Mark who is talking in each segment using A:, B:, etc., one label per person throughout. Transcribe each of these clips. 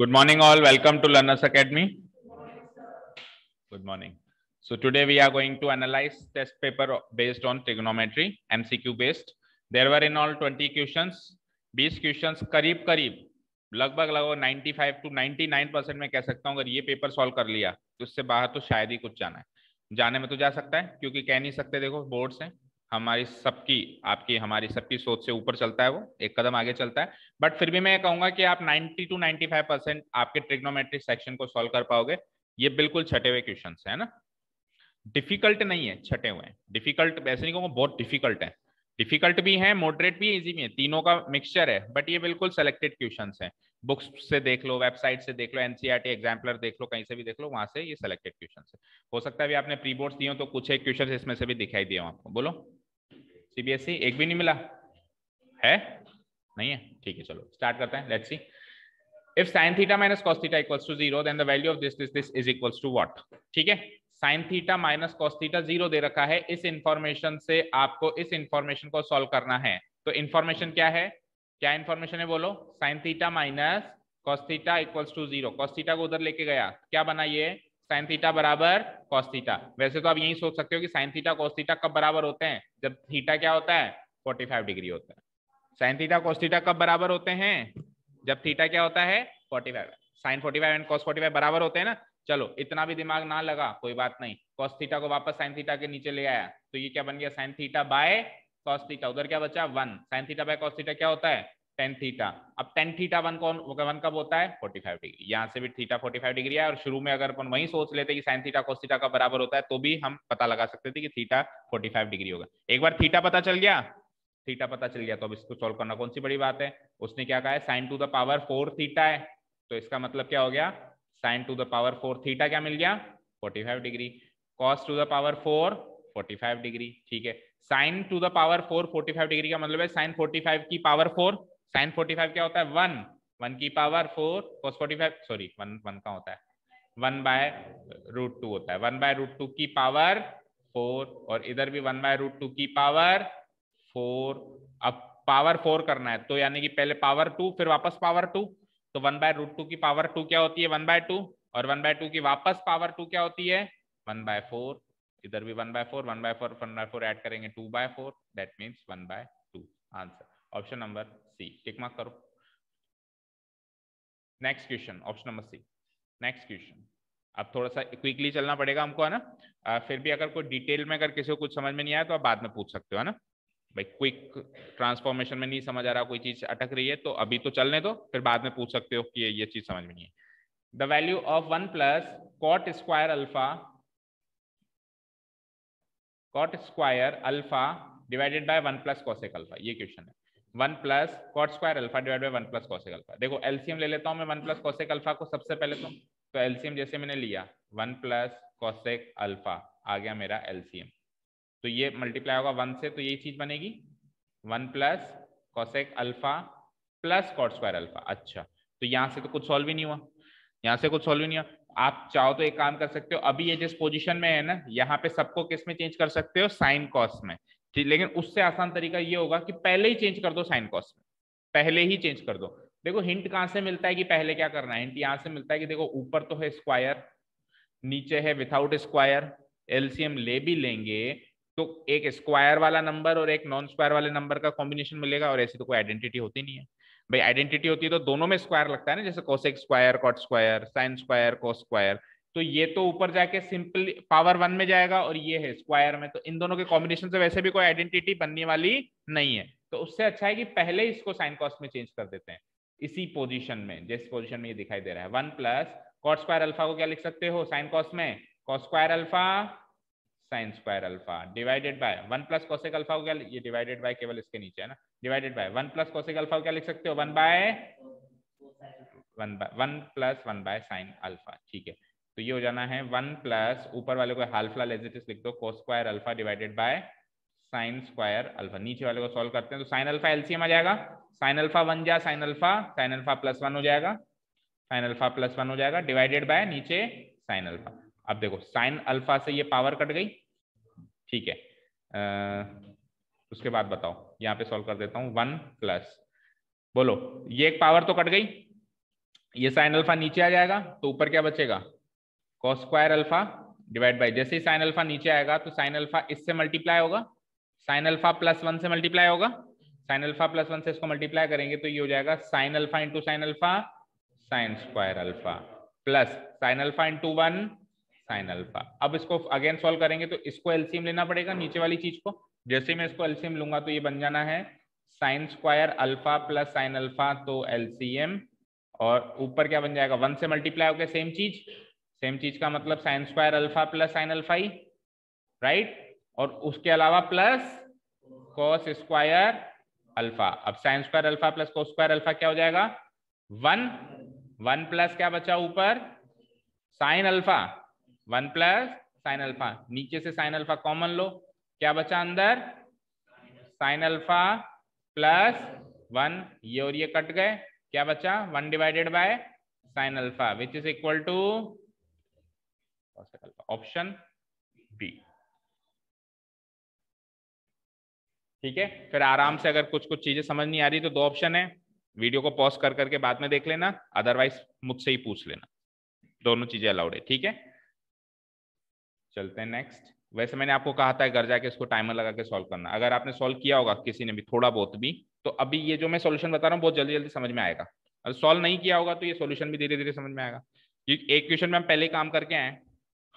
A: Good morning all. Welcome to Learners Academy. Good morning. So today we are going to analyze test paper based on trigonometry, MCQ based. There were in all 20 questions. 20 questions करीब करीब लगभग लगभग 95 to 99 percent में कह सकता हूँ अगर ये पेपर सॉल्व कर लिया तो उससे बाहर तो शायद ही कुछ जाना है जाने में तो जा सकता है क्योंकि कह नहीं सकते देखो बोर्ड से हमारी सबकी, आपकी, हमारी सबकी सोच से ऊपर चलता है वो, एक कदम आगे चलता है। बट फिर भी मैं कहूँगा कि आप 90 टू 95 परसेंट आपके ट्रिग्नोमेट्रिक सेक्शन को सॉल्व कर पाओगे। ये बिल्कुल छठे हुए क्वेश्चन है ना? डिफ़िकल्ट नहीं है, छठे हुए हैं। डिफ़िकल्ट ऐसे नहीं कहूँगा, बहुत डिफ़िकल्ट है। डिफ़िकल्ट भी है मॉडरेट भी इजी भी है। तीनों का मिक्सचर है बट ये बिल्कुल सेलेक्टेड क्वेश्चन है। बुक्स से देख लो, वेबसाइट से देख लो एनसीआरटी एग्जाम्पलर देख लो, कहीं से भी देख लो, वहाँ से ये सेलेक्टेड क्वेश्चन है। हो सकता है भी आपने प्री बोर्ड दिए तो कुछ एक क्वेश्चन इसमें से भी दिखाई दिए आपको। बोलो। सीबीएसई एक भी नहीं मिला। है? नहीं है? ठीक है, चलो स्टार्ट करते हैं let's see if sin theta minus cos theta equals to zero, then the value of this this this is equals to what? ठीक है? sin theta minus cos theta zero दे रखा है। इस इंफॉर्मेशन से आपको, इस इंफॉर्मेशन को सॉल्व करना है। तो इंफॉर्मेशन क्या है? क्या इन्फॉर्मेशन है बोलो? Sine theta theta equals to zero. Cos theta को उधर लेके गया। क्या बना ये? साइन थीटा बराबर कॉस थीटा वैसे तो आप यही सोच सकते हो कि साइन थीटा कॉस थीटा कब बराबर होते हैं? जब थीटा क्या होता है? 45 डिग्री होता है। साइन थीटा कॉस थीटा कब बराबर होते हैं? जब थीटा क्या होता है? 45 साइन 45 एंड कॉस 45 बराबर होते हैं ना? चलो, इतना भी दिमाग ना लगा, कोई बात नहीं। कॉस थीटा को वापस साइन थीटा के नीचे ले आया। तो ये क्या बन गया? Sine theta by cos theta उधर क्या बचा? One sine theta by cos theta क्या होता है? टेन थीटा अब टेन थीटा वन कौन वन कब होता है? फोर्टी फाइव डिग्री यहाँ से भी थीटा फोर्टी फाइव डिग्री है और शुरू में अगर अपन वही सोच लेते कि साइन थीटा कोस थीटा का बराबर होता है तो भी हम पता लगा सकते थे कि थीटा फोर्टी फाइव डिग्री होगा। एक बार थीटा पता चल गया? थीटा पता चल गया तो अब इसको सॉल्व करना कौन सी बड़ी बात है? उसने क्या कहा है? Sine to the power four theta है। तो इसका मतलब क्या हो गया? Sine to the power four theta क्या मिल गया? Forty five degree cos to the power four forty five degree ठीक है? Sine to the power four, forty five degree का मतलब है साइन फोर्टी फाइव की power four. Sine forty five क्या होता है? वन। वन की power four cos forty five sorry one one का होता है। वन बाय रूट टू होता है। वन बाय रूट टू की पावर फोर और इधर भी वन बाय रूट टू की पावर फोर। अब पावर फोर करना है तो यानी कि पहले पावर टू, फिर वापस पावर टू। तो वन बाय रूट टू की पावर टू क्या होती है? One by two. और वन बाय टू की वापस पावर टू क्या होती है? One by four. इधर भी one by four one by four one by four add करेंगे two by four that means one by two answer option number C tick mark करो. Next question option number C next question अब थोड़ा सा quickly चलना पड़ेगा हमको, है ना? फिर भी अगर कोई डिटेल में अगर किसी को कुछ समझ में नहीं आया तो आप बाद में पूछ सकते हो, है ना? भाई क्विक ट्रांसफॉर्मेशन में नहीं समझ आ रहा, कोई चीज़ अटक रही है तो अभी तो चलने दो, फिर बाद में पूछ सकते हो कि ये चीज़ समझ में नहीं है the value of one plus cot square alpha cot square alpha divided by one plus cosec alpha ये क्वेश्चन है। One plus cot square alpha divide by one plus cosec alpha देखो एलसीएम ले लेता हूँ मैं वन प्लस कॉसेक अल्फ़ा को सबसे पहले तो तो एलसीएम जैसे मैंने लिया वन प्लस कॉसेक अल्फ़ा आ गया मेरा एलसीएम तो ये मल्टीप्लाई होगा वन से तो यही चीज़ बनेगी। One plus cosec alpha plus cot square alpha अच्छा तो यहाँ से तो कुछ सॉल्व ही नहीं हुआ। यहाँ से कुछ सॉल्व ही नहीं हुआ। आप चाहो तो एक काम कर सकते हो, अभी ये जिस पोजीशन में है ना, यहाँ पे सबको किसमें चेंज कर सकते हो? साइन कॉस में। लेकिन उससे आसान तरीका ये होगा कि पहले ही चेंज कर दो साइन कॉस में। पहले ही चेंज कर दो। देखो हिंट कहाँ से मिलता है कि पहले क्या करना है? हिंट यहाँ से मिलता है कि देखो, ऊपर तो है स्क्वायर नीचे है विथाउट स्क्वायर एलसीएम ले भी लेंगे तो एक स्क्वायर वाला नंबर और एक नॉन स्क्वायर वाले नंबर का कॉम्बिनेशन मिलेगा और ऐसी तो कोई आइडेंटिटी होती नहीं है। भाई आइडेंटिटी होती है तो दोनों में स्क्वायर लगता है ना, जैसे cosec square cot square sine square cos square तो ये तो ऊपर जाके सिंपल पावर वन में जाएगा और ये है स्क्वायर में। तो इन दोनों के कॉम्बिनेशन से वैसे भी कोई आइडेंटिटी बनने वाली नहीं है। तो उससे अच्छा है कि पहले इसको साइन कॉस में चेंज कर देते हैं। इसी पोजीशन में, जिस पोजीशन में ये दिखाई दे रहा है। One plus cot square alpha को क्या लिख सकते हो? साइन कॉस में। Cos square alpha sine square alpha divided by one plus cosec alpha को क्या ये डिवाइडेड बाय केवल इसके नीचे है ना? Divided by one plus cosec alpha क्या लिख सकते हो? One by one plus one by sine alpha ठीक है? तो ये हो जाना है वन प्लस ऊपर वाले को हाल्फला लेजिटिस लिख दो cos square alpha divided by sine square alpha नीचे वाले को सॉल्व करते हैं तो साइन अल्फ़ा एलसीएम आ जाएगा। साइन अल्फ़ा वन जा sine alpha sine alpha plus one हो जाएगा। साइन अल्फ़ा प्लस वन हो जाएगा डिवाइडेड बाय नीचे साइन अल्फ़ा अब देखो साइन अल्फ़ा से ये पावर कट गई। ठीक है। आ, उसके बाद बताओ यहाँ पे सॉल्व कर देता हूँ वन प्लस बोलो ये एक पावर तो कट गई। ये साइन अल्फ़ा नीचे आ जाएगा तो ऊपर क्या बचेगा? Cos square alpha divide by जैसे ही साइन अल्फ़ा नीचे आएगा तो साइन अल्फ़ा इससे मल्टीप्लाई होगा। साइन अल्फ़ा प्लस वन से मल्टीप्लाई होगा। साइन अल्फ़ा प्लस वन से इसको मल्टीप्लाई करेंगे तो ये हो जाएगा sine alpha into sine alpha sine square alpha plus sine alpha into one sine alpha. अब इसको अगेन सॉल्व करेंगे तो इसको एलसीएम लेना पड़ेगा नीचे वाली चीज़ को। जैसे मैं इसको एलसीएम लूँगा तो ये बन जाना है sine square alpha plus sine alpha तो एलसीएम और ऊपर क्या बन जाएगा? वन से मल्टीप्लाई हो गया सेम चीज़। सेम चीज़ का मतलब sine square alpha plus sine alpha ही राइट और उसके अलावा प्लस कॉस स्क्वायर अल्फ़ा अब sine square alpha plus cos square alpha क्या हो जाएगा? वन वन प्लस क्या बचा ऊपर? Sine alpha one plus sine alpha. नीचे से साइन अल्फ़ा कॉमन लो। क्या बचा अंदर? Sine alpha plus one. ये और ये कट गए। क्या बचा? One divided by sine alpha which is equal to option B ठीक है? फिर आराम से अगर कुछ कुछ चीज़ें समझ नहीं आ रही तो दो ऑप्शन है। वीडियो को पॉज कर करके बाद में देख लेना। अदरवाइज़ मुझसे ही पूछ लेना। दोनों चीज़ें अलाउड है। ठीक है? चलते हैं नेक्स्ट वैसे मैंने आपको कहा था घर जाके इसको टाइमर लगा के सॉल्व करना। अगर आपने सॉल्व किया होगा किसी ने भी, थोड़ा बहुत भी तो अभी ये जो मैं सोल्यूशन बता रहा हूँ, बहुत जल्दी जल्दी समझ में आएगा। अगर सॉल्व नहीं किया होगा तो ये सोल्यूशन भी धीरे धीरे समझ में आएगा। क्योंकि एक क्वेश्चन में हम पहले काम करके आए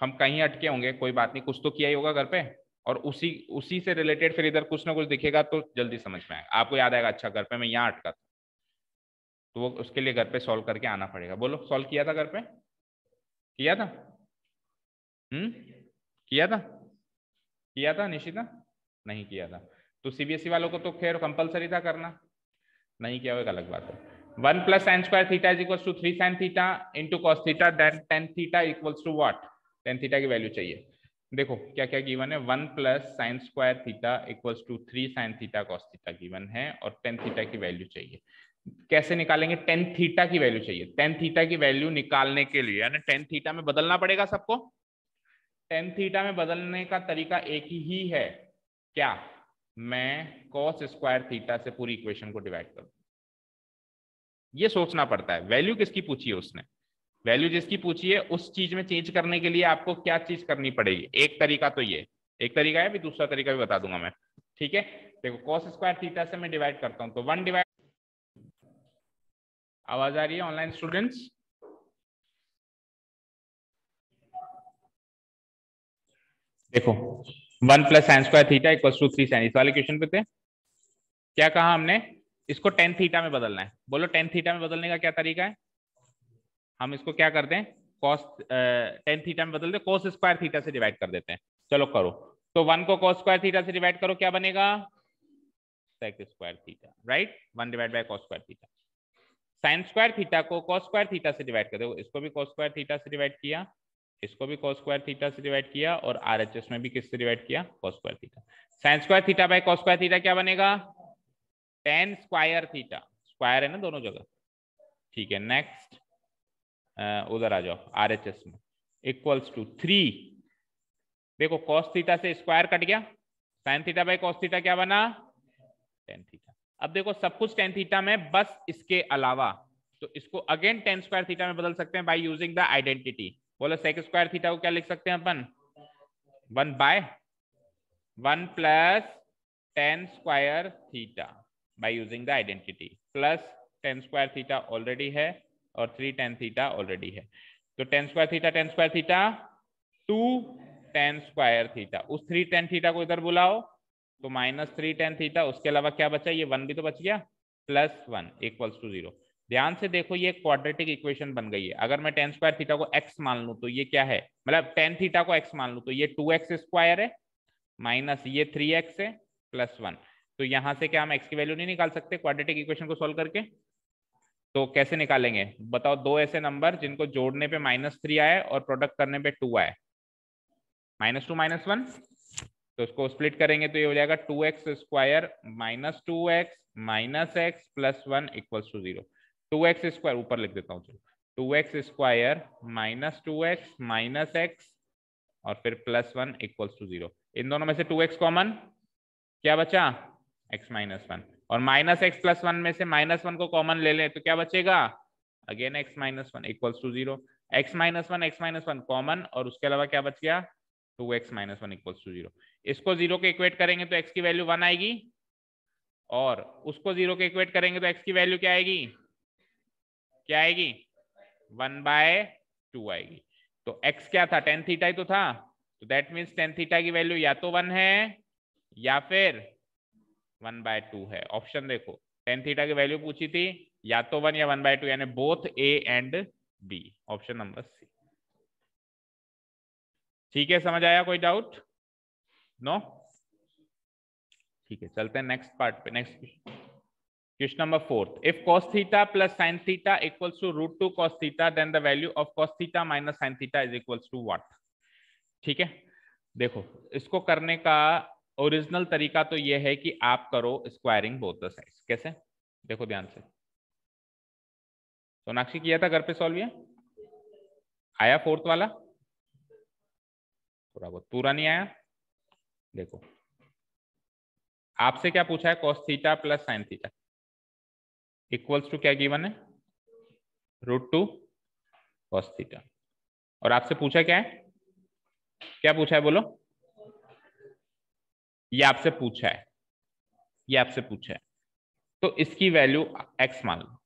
A: हम कहीं अटके होंगे, कोई बात नहीं, कुछ तो किया ही होगा घर पे। और उसी उसी से रिलेटेड फिर इधर कुछ ना कुछ दिखेगा तो जल्दी समझ में आएगा। आपको याद आएगा अच्छा घर पे मैं यहाँ अटका था। तो वो उसके लिए घर पे सॉल्व करके आना पड़ेगा। बोलो सॉल्व किया था घर पे? किया था? हम्म? किया था? किया था निशिता? नहीं किया था। तो सीबीएसई e वालों को तो खैर कंपलसरी था करना। नहीं किया एक अलग बात है। One plus sine square theta is equal to three sine theta into cos theta, then tan theta equals to what tan theta की वैल्यू चाहिए। देखो क्या क्या गिवन है? One plus sine square theta equals to three sine theta cos theta given है और tan theta की value चाहिए। कैसे निकालेंगे? टेन थीटा की वैल्यू चाहिए। टेन थीटा की वैल्यू निकालने के लिए, यानी टेन थीटा में बदलना पड़ेगा सबको? टेन थीटा में बदलने का तरीका एक ही है, क्या? मैं कॉस स्क्वायर थीटा से पूरी इक्वेशन को डिवाइड कर ये सोचना पड़ता है। वैल्यू किसकी पूछी है उसने? वैल्यू जिसकी पूछी है, उस चीज़ में चेंज करने के लिए आपको क्या चीज़ करनी पड़ेगी? एक तरीका तो ये। एक तरीका है भी दूसरा तरीका भी बता दूँगा मैं। ठीक है? देखो कॉस स्क्वायर थीटा से मैं डिवाइड करता हूँ तो वन डिवाइड आवाज़ आ रही है ऑनलाइन स्टूडेंट्स देखो, one plus sine square theta equal to three sine इस वाले क्वेश्चन पे थे। क्या कहा हमने? इसको टेन थीटा में बदलना है। बोलो टेन थीटा में बदलने का क्या तरीका है? हम इसको क्या करते हैं कॉस टेन थीटा में बदल दे कॉस स्क्वायर थीटा से डिवाइड कर देते हैं। चलो, करो। तो वन को कॉस स्क्वायर थीटा से डिवाइड करो, क्या बनेगा? Sec square theta right one divide by cos square theta sine square theta को कॉस स्क्वायर थीटा से डिवाइड कर दो। इसको भी कॉस स्क्वायर थीटा से डिवाइड किया। इसको भी कॉस स्क्वायर थीटा से डिवाइड किया और आर एच एस में भी किससे डिवाइड किया? Cos square theta sine square theta by cos square theta क्या बनेगा? टेन स्क्वायर थीटा स्क्वायर है ना दोनों जगह? ठीक है नेक्स्ट उधर आ जाओ आर में. इक्वल्स टू थ्री देखो कॉस थीटा से स्क्वायर कट गया. Sine theta by cos theta क्या बना? टेन थीटा अब देखो, सब कुछ टेन थीटा में, बस इसके अलावा तो इसको अगेन टेन स्क्वायर थीटा में बदल सकते हैं बाय यूजिंग द आइडेंटिटी बोलो सेक स्क्वायर थीटा को क्या लिख सकते हैं अपन? One by one plus tan square theta by using the identity plus tan square theta already है और थ्री टेन थीटा ऑलरेडी है। तो tan square theta tan square theta two tan square theta उस थ्री टेन थीटा को इधर बुलाओ तो minus three tan theta उसके अलावा क्या बचा? ये वन भी तो बच गया। Plus one equals to zero ध्यान से देखो, ये क्वाड्रेटिक इक्वेशन बन गई है। अगर मैं टेन स्क्वायर थीटा को एक्स मान लू तो ये क्या है? मतलब टेन थीटा को एक्स मान लू तो ये टू एक्स स्क्वायर है माइनस ये थ्री एक्स है प्लस वन तो यहाँ से क्या हम एक्स की वैल्यू नहीं निकाल सकते क्वाड्रेटिक इक्वेशन को सोल्व करके? तो कैसे निकालेंगे? बताओ, दो ऐसे नंबर जिनको जोड़ने पे माइनस थ्री आए और प्रोडक्ट करने पे टू आए माइनस टू माइनस वन तो उसको स्प्लिट करेंगे तो ये हो जाएगा two X square minus two X minus X plus one equals to zero two X square, ऊपर लिख देता हूँ two X square minus two X minus X और फिर plus one equals to zero. इन दोनों में से टू एक्स कॉमन, क्या बचा? X minus one. और माइनस एक्स प्लस वन में से माइनस वन को कॉमन ले लें तो क्या बचेगा? Again X minus one equals to zero. X minus one, X minus one common और उसके अलावा क्या बच गया? Two X minus one equals to zero. इसको ज़ीरो के इक्वेट करेंगे तो एक्स की वैल्यू वन आएगी और उसको ज़ीरो के इक्वेट करेंगे तो एक्स की वैल्यू क्या आएगी? क्या आएगी? वन बाय टू आएगी। तो एक्स क्या था? टेन थीटा ही तो था। तो दैट मीन्स टेन थीटा की वैल्यू या तो वन है, या फिर वन बाय टू है। ऑप्शन देखो। टेन थीटा की वैल्यू पूछी थी, या तो वन या वन बाय टू यानी both A and B option number C ठीक है, समझ आया कोई डाउट नो ठीक है, चलते हैं नेक्स्ट पार्ट पे। Next question number fourth if cos theta plus sin theta equals to root 2 cos theta, then the value of cos theta minus sin theta is equals to what? ठीक है? देखो, इसको करने का ओरिजिनल तरीका तो ये है कि आप करो स्क्वायरिंग बोथ द साइड्स कैसे? देखो ध्यान से। सोनाक्षी, किया था घर पे सॉल्व ये? आया फोर्थ वाला? थोड़ा बहुत पूरा नहीं आया? देखो। आपसे क्या पूछा है? Cos theta plus sine theta equals to क्या गिवन है? रूट टू कॉस थीटा और आपसे पूछा क्या है? क्या पूछा है बोलो? ये आपसे पूछा है। ये आपसे पूछा है। तो इसकी वैल्यू एक्स मान लो।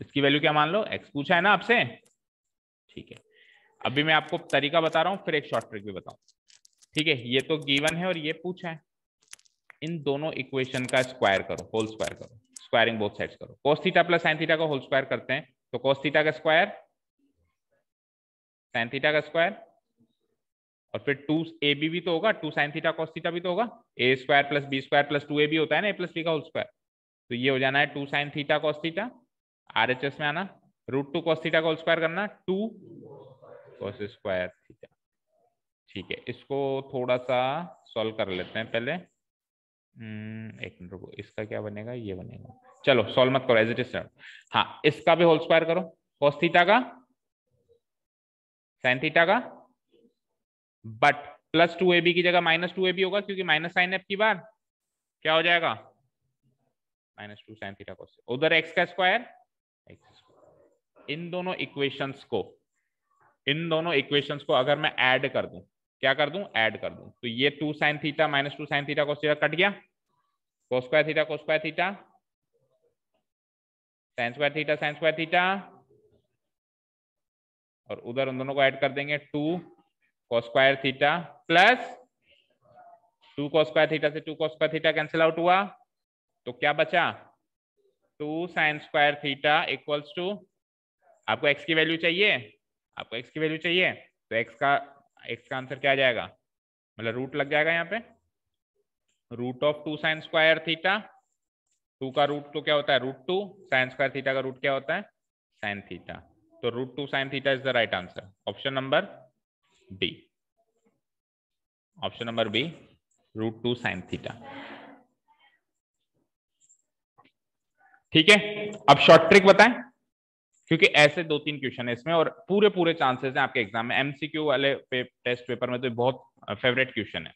A: इसकी वैल्यू क्या मान लो? एक्स पूछा है ना आपसे? ठीक है। अभी मैं आपको तरीका बता रहा हूँ, फिर एक शॉर्ट ट्रिक भी बताऊँ। ठीक है, ये तो गिवन है और ये पूछा है। इन दोनों इक्वेशन का स्क्वायर करो होल स्क्वायर करो। स्क्वायरिंग बोथ साइड्स करो। Cos theta plus sine theta का होल स्क्वायर करते हैं तो कोस थीटा का स्क्वायर साइन थीटा का स्क्वायर और फिर टू ए बी भी तो होगा two sine theta cos theta भी तो होगा A square plus B square plus two A B होता है ना ए प्लस बी का होल स्क्वायर तो ये हो जाना है two sine theta cos theta R H S में आना रूट टू कॉस थीटा का होल स्क्वायर करना टू कॉस स्क्वायर थीटा ठीक है, इसको थोड़ा सा सॉल्व कर लेते हैं पहले। एक मिनट रुको, इसका क्या बनेगा? ये बनेगा। चलो सॉल्व मत करो एज इट इज़ हाँ इसका भी होल स्क्वायर करो। कॉस थीटा का साइन थीटा का but plus two A B की जगह माइनस टू ए बी होगा, क्योंकि माइनस साइन एफ़ की बार क्या हो जाएगा? Minus two sine theta cos उधर एक्स का स्क्वायर इन दोनों इक्वेशंस को, इन दोनों इक्वेशंस को अगर मैं ऐड कर दूँ क्या कर दूँ? ऐड कर दूँ। तो ये two sine theta minus two sine theta cos cut गया। Cos square theta cos square theta sine square theta sine square theta और उधर उन दोनों को ऐड कर देंगे two cos square theta plus two cos square theta से two cos square theta cancel out हुआ। तो क्या बचा? Two sine square theta equals to आपको एक्स की वैल्यू चाहिए? आपको एक्स की वैल्यू चाहिए? तो x का x का आंसर क्या आ जाएगा? मतलब रूट लग जाएगा यहाँ पे। Root of two sine square theta two का रूट तो क्या होता है? Root two sine square theta का रूट क्या होता है? साइन थीटा तो root two sine theta is the right answer option number B option number B root two sine theta ठीक है? अब शॉर्ट ट्रिक बताएँ। क्योंकि ऐसे दो तीन क्वेश्चन है इसमें और पूरे पूरे चांसेस हैं आपके एग्ज़ाम में। एमसीक्यू वाले पे, टेस्ट पेपर में तो बहुत फेवरेट क्वेश्चन है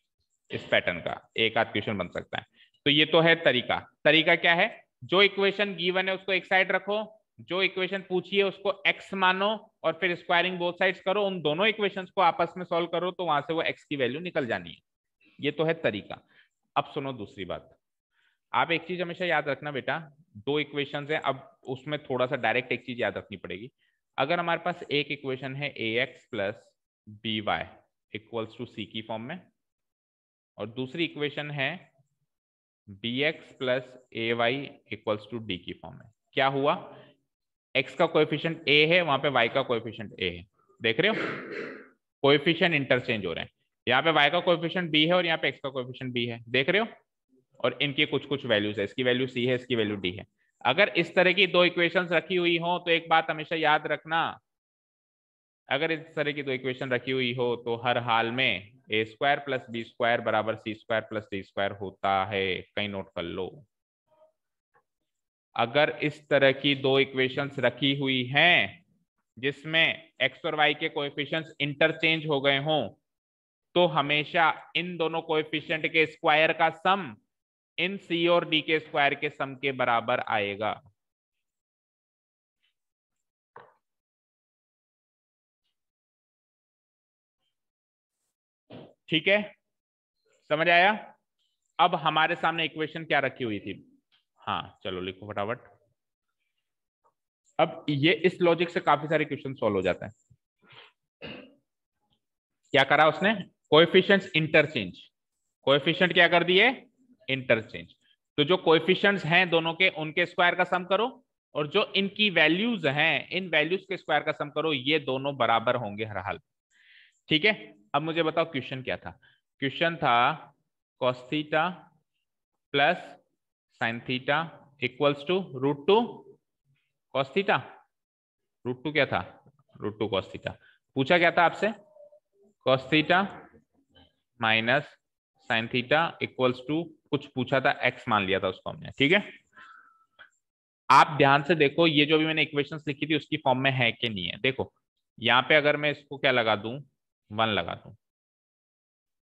A: इस पैटर्न का। एक आध क्वेश्चन बन सकता है। तो ये तो है तरीका। तरीका क्या है? जो इक्वेशन गिवन है उसको एक साइड रखो जो इक्वेशन पूछिए उसको एक्स मानो और फिर स्क्वायरिंग बोथ साइड्स करो। उन दोनों इक्वेशन को आपस में सॉल्व करो तो वहाँ से वो एक्स की वैल्यू निकल जानी है। ये तो है तरीका। अब सुनो दूसरी बात। आप एक चीज़ हमेशा याद रखना बेटा, दो इक्वेशन है, अब उसमें थोड़ा सा डायरेक्ट एक चीज़ याद रखनी पड़ेगी। अगर हमारे पास एक इक्वेशन है a x plus b y equals to c की फॉर्म में, और दूसरी इक्वेशन है b x plus a y equals to d की फॉर्म में, क्या हुआ? एक्स का कोएफिशिएंट ए है, वहाँ पे वाई का कोएफिशिएंट ए है। देख रहे हो? कोएफिशिएंट इंटरचेंज हो रहे हैं। यहाँ पे वाई का कोएफिशिएंट बी है और यहाँ पे एक्स का कोएफिशिएंट बी है। देख रहे हो? और इनकी कुछ कुछ वैल्यूज़ है। इसकी वैल्यू सी है, इसकी वैल्यू डी है। अगर इस तरह की दो इक्वेशन रखी हुई हो तो एक बात हमेशा याद रखना, अगर इस तरह की दो इक्वेशन रखी हुई हो तो हर हाल में a square plus b square बराबर c square plus d square होता है। कहीं नोट कर लो। अगर इस तरह की दो इक्वेशंस रखी हुई हैं, जिसमें एक्स और वाई के कोएफिशिएंट्स इंटरचेंज हो गए हों तो हमेशा इन दोनों कोएफिशिएंट के स्क्वायर का सम इन सी और डी के स्क्वायर के सम के बराबर आएगा। ठीक है? समझ आया? अब हमारे सामने इक्वेशन क्या रखी हुई थी? हाँ चलो लिखो फटाफट। अब ये इस लॉजिक से काफ़ी सारे क्वेश्चन सॉल्व हो जाते हैं। क्या करा उसने? कोएफिशिएंट्स इंटरचेंज कोएफिशिएंट क्या कर दिए? इंटरचेंज तो जो कोएफिशिएंट्स हैं दोनों के, उनके स्क्वायर का सम करो, और जो इनकी वैल्यूज़ हैं, इन वैल्यूज़ के स्क्वायर का सम करो, ये दोनों बराबर होंगे हर हाल ठीक है? अब मुझे बताओ क्वेश्चन क्या था? क्वेश्चन था cos theta plus sine theta equals to root two cos theta root two क्या था? रूट टू कॉस्थीटा पूछा क्या था आपसे? Cos theta minus sine theta equals to कुछ पूछा था एक्स मान लिया था उसको हमने, ठीक है? आप ध्यान से देखो, ये जो भी मैंने इक्वेशंस लिखी थी, उसकी फॉर्म में है कि नहीं है। देखो, यहाँ पे अगर मैं इसको क्या लगा दूँ? वन लगा दूँ।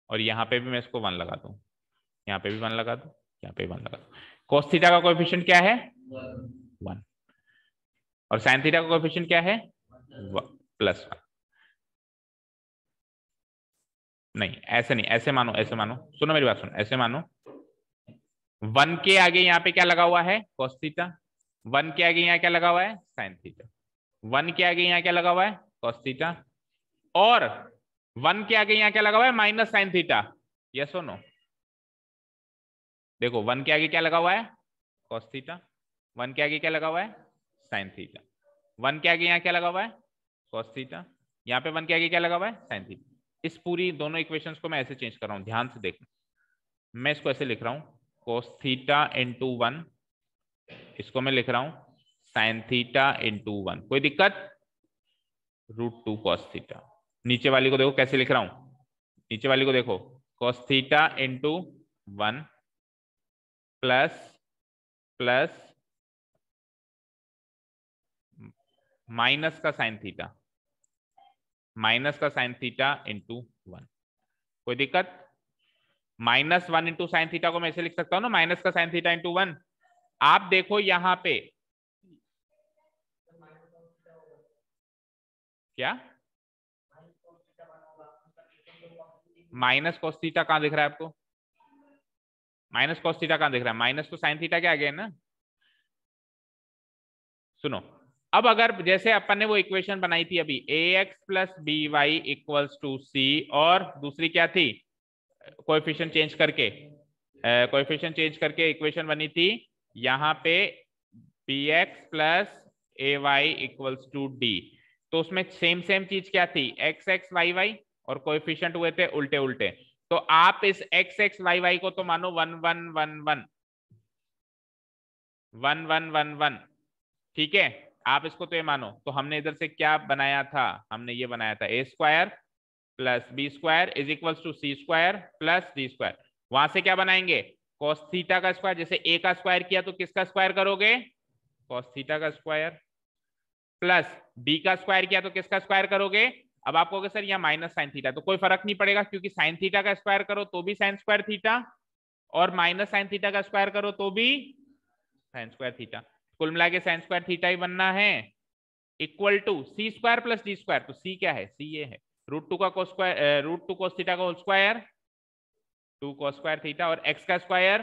A: और यहाँ पे भी मैं इसको वन लगा दूँ। यहाँ पे भी वन लगा दूँ, यहाँ पे वन लगा दूँ। कोस्थीटा का कोएफिशिएंट क्या है? वन और साइन थीटा का कोएफिशिएंट क्या है? प्लस वन नहीं, ऐसे नहीं, ऐसे मानो ऐसे मानो। सुनो मेरी बात सुनो, ऐसे मानो। वन के आगे यहाँ पे क्या लगा हुआ है? कोस्थीटा वन के आगे यहाँ क्या लगा हुआ है? साइन थीटा वन के आगे यहाँ क्या लगा हुआ है? कॉस थीटा और वन के आगे यहाँ क्या लगा हुआ है? Minus sine theta yes no देखो, वन के आगे क्या लगा हुआ है? कॉस थीटा वन के आगे क्या लगा हुआ है? साइन थीटा वन के आगे यहाँ क्या लगा हुआ है? कॉस थीटा यहाँ पे वन के आगे क्या लगा हुआ है? साइन थीटा इस पूरी दोनों इक्वेशंस को मैं ऐसे चेंज कर रहा हूँ। ध्यान से देखना। मैं इसको ऐसे लिख रहा हूँ। कोस थीटा इंटू वन इसको मैं लिख रहा हूँ साइन थीटा इंटू वन कोई दिक्कत? रूट टू कॉस थीटा नीचे वाली को देखो कैसे लिख रहा हूँ। नीचे वाली को देखो। Cos theta into one plus plus minus का साइन थीटा माइनस का साइन थीटा इंटू वन कोई दिक्कत? Minus one into sine theta को मैं ऐसे लिख सकता हूँ ना, माइनस का साइन थीटा इंटू वन। आप देखो यहाँ पे। क्या? माइनस कोस्टीटा कहाँ दिख रहा है आपको? माइनस कोस्टीटा कहाँ दिख रहा है? माइनस तो साइन थीटा क्या आगे है ना? सुनो, अब अगर जैसे अपन ने वो इक्वेशन बनाई थी अभी a x plus b y equals to c और दूसरी क्या थी? कोएफिशिएंट चेंज करके कोएफिशिएंट चेंज करके इक्वेशन बनी थी, यहाँ पे b x plus a y equals to d तो उसमें सेम सेम चीज़ क्या थी? एक्स एक्स वाई वाई और कोएफिशिएंट हुए थे उल्टे उल्टे। तो आप इस एक्स एक्स वाई वाई को तो मानो one one one one one one one one ठीक है? आप इसको तो ये मानो। तो हमने इधर से क्या बनाया था? हमने ये बनाया था a square plus b square is equal to c square plus d square. वहाँ से क्या बनाएँगे? कॉस थीटा का स्क्वायर जैसे ए का स्क्वायर किया तो किसका स्क्वायर करोगे? कॉस थीटा का स्क्वायर प्लस बी का स्क्वायर किया तो किसका स्क्वायर करोगे? अब आप कहोगे, सर, यहाँ माइनस साइन थीटा तो कोई फ़र्क नहीं पड़ेगा, क्योंकि साइन थीटा का स्क्वायर करो तो भी साइन स्क्वायर थीटा और माइनस साइन थीटा का स्क्वायर करो तो भी साइन स्क्वायर थीटा कुल मिला के साइन स्क्वायर थीटा ही बनना है। Equal to C square plus D square तो सी क्या है? सी ये है। रूट टू का cos square root two cos theta का whole square two cos square theta और एक्स का स्क्वायर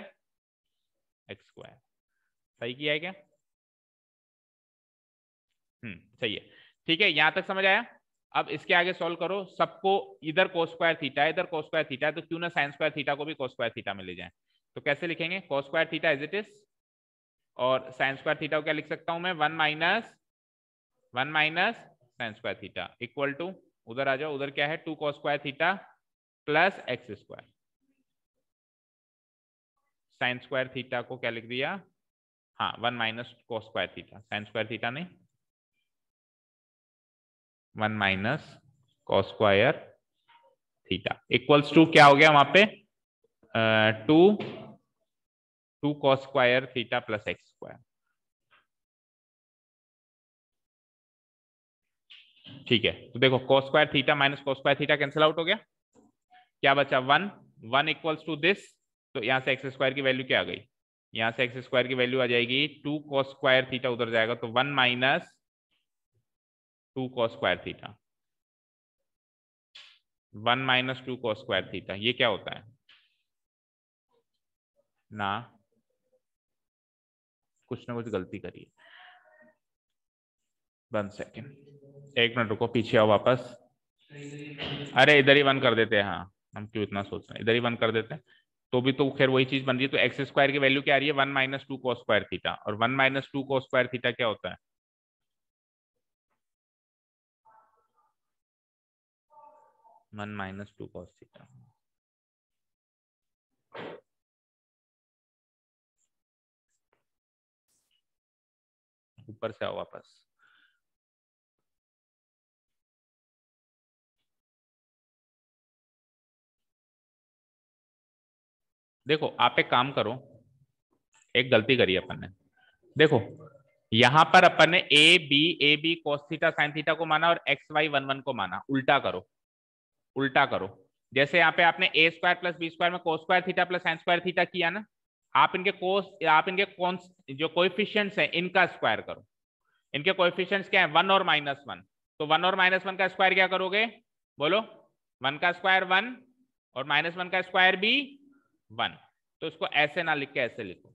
A: एक्स स्क्वायर सही किया है क्या? हम्म सही है। ठीक है, यहाँ तक समझ आया? अब इसके आगे सॉल्व करो, सबको इधर को स्क्वायर थीटा इधर को स्क्वायर थीटा है तो क्यों ना साइन स्क्वायर थीटा को भी को स्क्वायर थीटा में ले जाए? तो कैसे लिखेंगे? Cos square theta as it is और साइन स्क्वायर थीटा को क्या लिख सकता हूँ मैं? One minus one minus sine square theta equal to उधर आ जाओ, उधर क्या है? Two cos square theta plus x square sine square theta को क्या लिख दिया? हाँ one minus cos square theta sine square theta नहीं? One minus cos square theta equals to क्या हो गया वहाँ पे? Two two cos square theta plus x square ठीक है। तो देखो cos square theta minus cos square theta cancel out हो गया। क्या बचा? One one equals to this तो यहाँ से एक्स स्क्वायर की वैल्यू क्या आ गई? यहाँ से एक्स स्क्वायर की वैल्यू आ जाएगी टू कॉस स्क्वायर थीटा उधर जाएगा। तो one minus two cos square theta one minus two cos square theta ये क्या होता है? ना। कुछ ना कुछ गलती करिए। वन सेकेंड एक मिनट रुको, पीछे आओ वापस। अरे, इधर ही वन कर देते हैं। हाँ हम क्यों इतना सोच रहे हैं? इधर ही वन कर देते हैं। तो भी तो खैर वही चीज़ बन रही है। तो एक्स स्क्वायर की वैल्यू क्या आ रही है? One minus two cos square theta और one minus two cos square theta क्या होता है? One minus two cos theta ऊपर से आओ वापस। देखो, आप एक काम करो, एक गलती करी अपन ने। देखो, यहाँ पर अपन ने a b a b cos theta theta को माना और एक्स वाई वन वन को माना। उल्टा करो उल्टा करो। जैसे यहाँ पे आपने a square plus b square में cos square theta plus sine square theta किया ना, आप इनके कोस आप इनके कौन जो कोएफिशिएंट्स है, इनका स्क्वायर करो। इनके कोएफिशिएंट्स क्या है? वन और माइनस वन तो वन और माइनस वन का स्क्वायर क्या करोगे? बोलो वन का स्क्वायर वन और माइनस वन का स्क्वायर भी वन। तो इसको ऐसे ना लिख के ऐसे लिखो।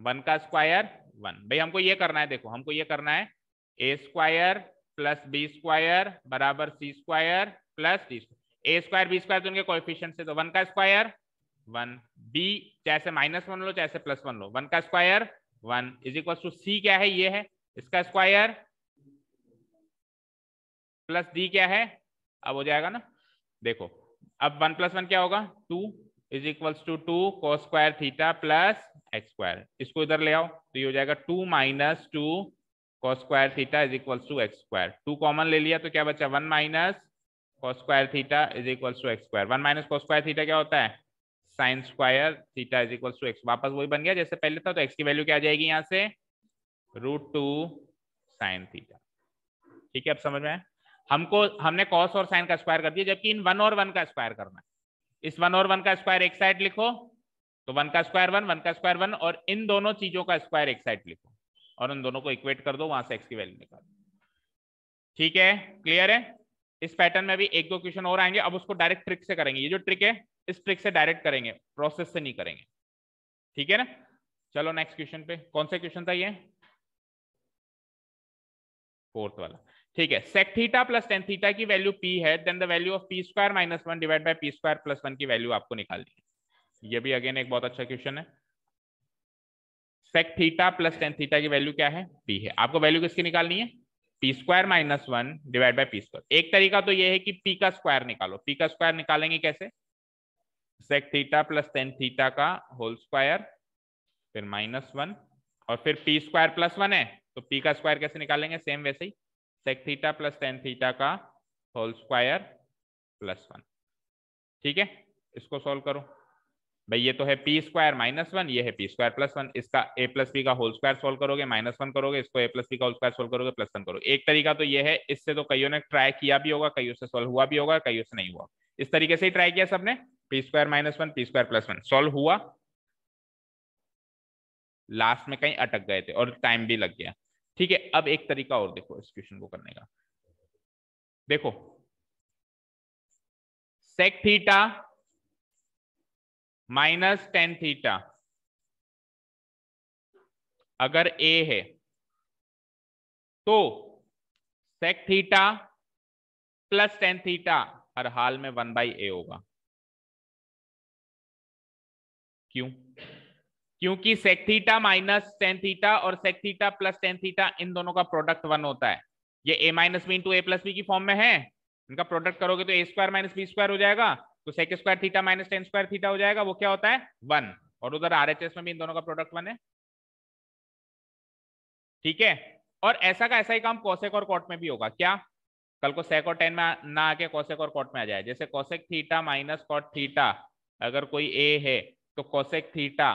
A: वन का स्क्वायर, वन। भाई, हमको ये करना है, देखो, हमको ये करना है। A square plus b square बराबर c square plus d a square, b square तो उनके कोएफिशिएंट से तो वन का स्क्वायर, वन। बी चाहे माइनस वन लो चाहे प्लस वन लो। वन का square, one. Is equal to c क्या है? ये है। इसका स्क्वायर प्लस डी क्या है? अब हो जाएगा ना। देखो, अब वन प्लस वन क्या होगा? Two. Is equals to two cos square theta plus x square इसको इधर ले आओ तो ये हो जाएगा two minus two cos square theta is equals to x square two common ले लिया तो क्या बचा? One minus cos square theta is equals to x square one minus cos square theta क्या होता है? Sine square theta is equals to x वापस वही बन गया, जैसे पहले था तो एक्स की वैल्यू क्या आ जाएगी यहाँ से? रूट टू साइन थीटा ठीक है, अब समझ में हमको, हमने कॉस और साइन का स्क्वायर कर दिया, जबकि इन वन और वन का स्क्वायर करना है। इस वन और वन का स्क्वायर एक साइड लिखो तो वन का स्क्वायर वन वन का स्क्वायर वन, और इन दोनों चीज़ों का स्क्वायर एक साइड लिखो, और उन दोनों को इक्वेट कर दो, वहाँ से एक्स की वैल्यू निकालो ठीक है? क्लियर है? इस पैटर्न में भी एक दो क्वेश्चन और आएँगे, अब उसको डायरेक्ट ट्रिक से करेंगे। ये जो ट्रिक है, इस ट्रिक से डायरेक्ट करेंगे प्रोसेस से नहीं करेंगे। ठीक है ना? चलो नेक्स्ट क्वेश्चन पे, कौन सा क्वेश्चन था ये? फोर्थ वाला। ठीक है sec theta plus tan theta की वैल्यू पी है then the value of p square minus one divide by p square plus one की वैल्यू आपको निकालनी है ये भी अगेन एक बहुत अच्छा क्वेश्चन है। Sec theta plus tan theta की वैल्यू क्या है? पी है। आपको वैल्यू किसकी निकालनी है? P square minus one divide by p square एक तरीका तो ये है कि पी का स्क्वायर निकालो। पी का स्क्वायर निकालेंगे कैसे? Sec theta plus tan theta का होल स्क्वायर फिर माइनस वन और फिर पी स्क्वायर प्लस वन है तो पी का स्क्वायर कैसे निकालेंगे? सेम वैसे ही। Sec theta plus tan theta का होल स्क्वायर प्लस वन ठीक है? इसको सॉल्व करो। भाई, ये तो है पी स्क्वायर माइनस वन ये है पी स्क्वायर प्लस वन इसका ए प्लस बी का होल स्क्वायर सोल्व करोगे माइनस वन करोगे, इसको ए प्लस बी का होल स्क्वायर सोल्व करोगे प्लस वन करोगे. एक तरीका तो ये है, इससे तो कईयों ने ट्राई किया भी होगा, कईयों से सोल्व हुआ भी होगा, कईयों से नहीं हुआ. इस तरीके से ही ट्राई किया सबने. P square minus one p square plus one solve हुआ. लास्ट में कहीं अटक गए थे और टाइम भी लग गया. ठीक है, अब एक तरीका और देखो इस क्वेश्चन को करने का। देखो sec theta minus tan theta अगर ए है तो sec theta plus tan theta हर हाल में वन बाई ए होगा। क्यों? क्योंकि sec theta minus tan theta और sec theta plus tan theta इन दोनों का प्रोडक्ट वन होता है। ये a minus b into a plus b की फॉर्म में है। इनका प्रोडक्ट करोगे तो a square minus b square हो जाएगा। तो sec square theta minus tan square theta हो जाएगा। वो क्या होता है? वन और उधर आर में भी इन दोनों का प्रोडक्ट वन है। ठीक है? और ऐसा का ऐसा ही काम कोसेक और कॉट में भी होगा। क्या? कल को सेक और टेन में ना आके कोसेक और कॉट में आ जाए। जैसे cosec theta minus cot theta अगर कोई ए है तो cosec theta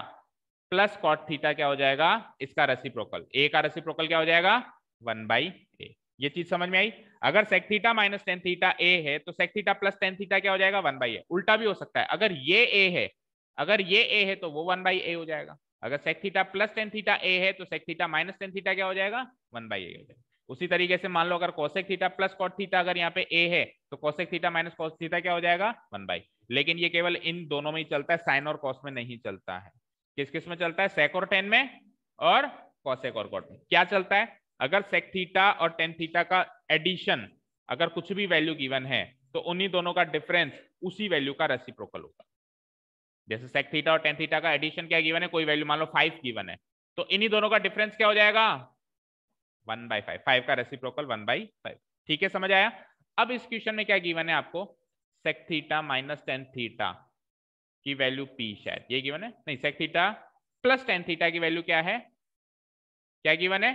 A: plus cot theta क्या हो जाएगा? इसका रेसिप्रोकल ए का रेसिप्रोकल क्या हो जाएगा? वन बाई ए ये चीज़ समझ में आई? अगर sec theta minus tan theta a है तो sec theta plus tan theta क्या हो जाएगा? वन बाई ए उल्टा भी हो सकता है। अगर ये ए है, अगर ये ए है तो वो वन बाई ए हो जाएगा। अगर sec theta plus tan theta a है तो sec theta minus tan theta क्या हो जाएगा? वन बाई ए हो जाएगा। उसी तरीके से मान लो, अगर cosec theta plus cot theta अगर यहाँ पे ए है तो cosec theta minus cos theta क्या हो जाएगा? One by. लेकिन ये केवल इन दोनों में ही चलता है साइन और कॉस में नहीं चलता है। किस किसमें चलता है? सेक और टेन में और कॉसेक और कॉट में। क्या चलता है? अगर सेक थीटा और टेन थीटा का एडिशन अगर कुछ भी वैल्यू गिवन है तो उन्हीं दोनों का डिफरेंस उसी वैल्यू का रेसिप्रोकल होगा। जैसे सेक थीटा और टेन थीटा का एडिशन क्या गिवन है? कोई वैल्यू मान लो फाइव गिवन है तो इन्हीं दोनों का डिफरेंस क्या हो जाएगा? वन बाई फाइव फाइव का रेसिप्रोकल वन बाई फाइव ठीक है, समझ आया? अब इस क्वेश्चन में क्या गिवन है आपको? Sec theta minus tan theta की वैल्यू पी शायद, ये गिवन है? नहीं sec theta plus tan theta की वैल्यू क्या है? क्या गिवन है?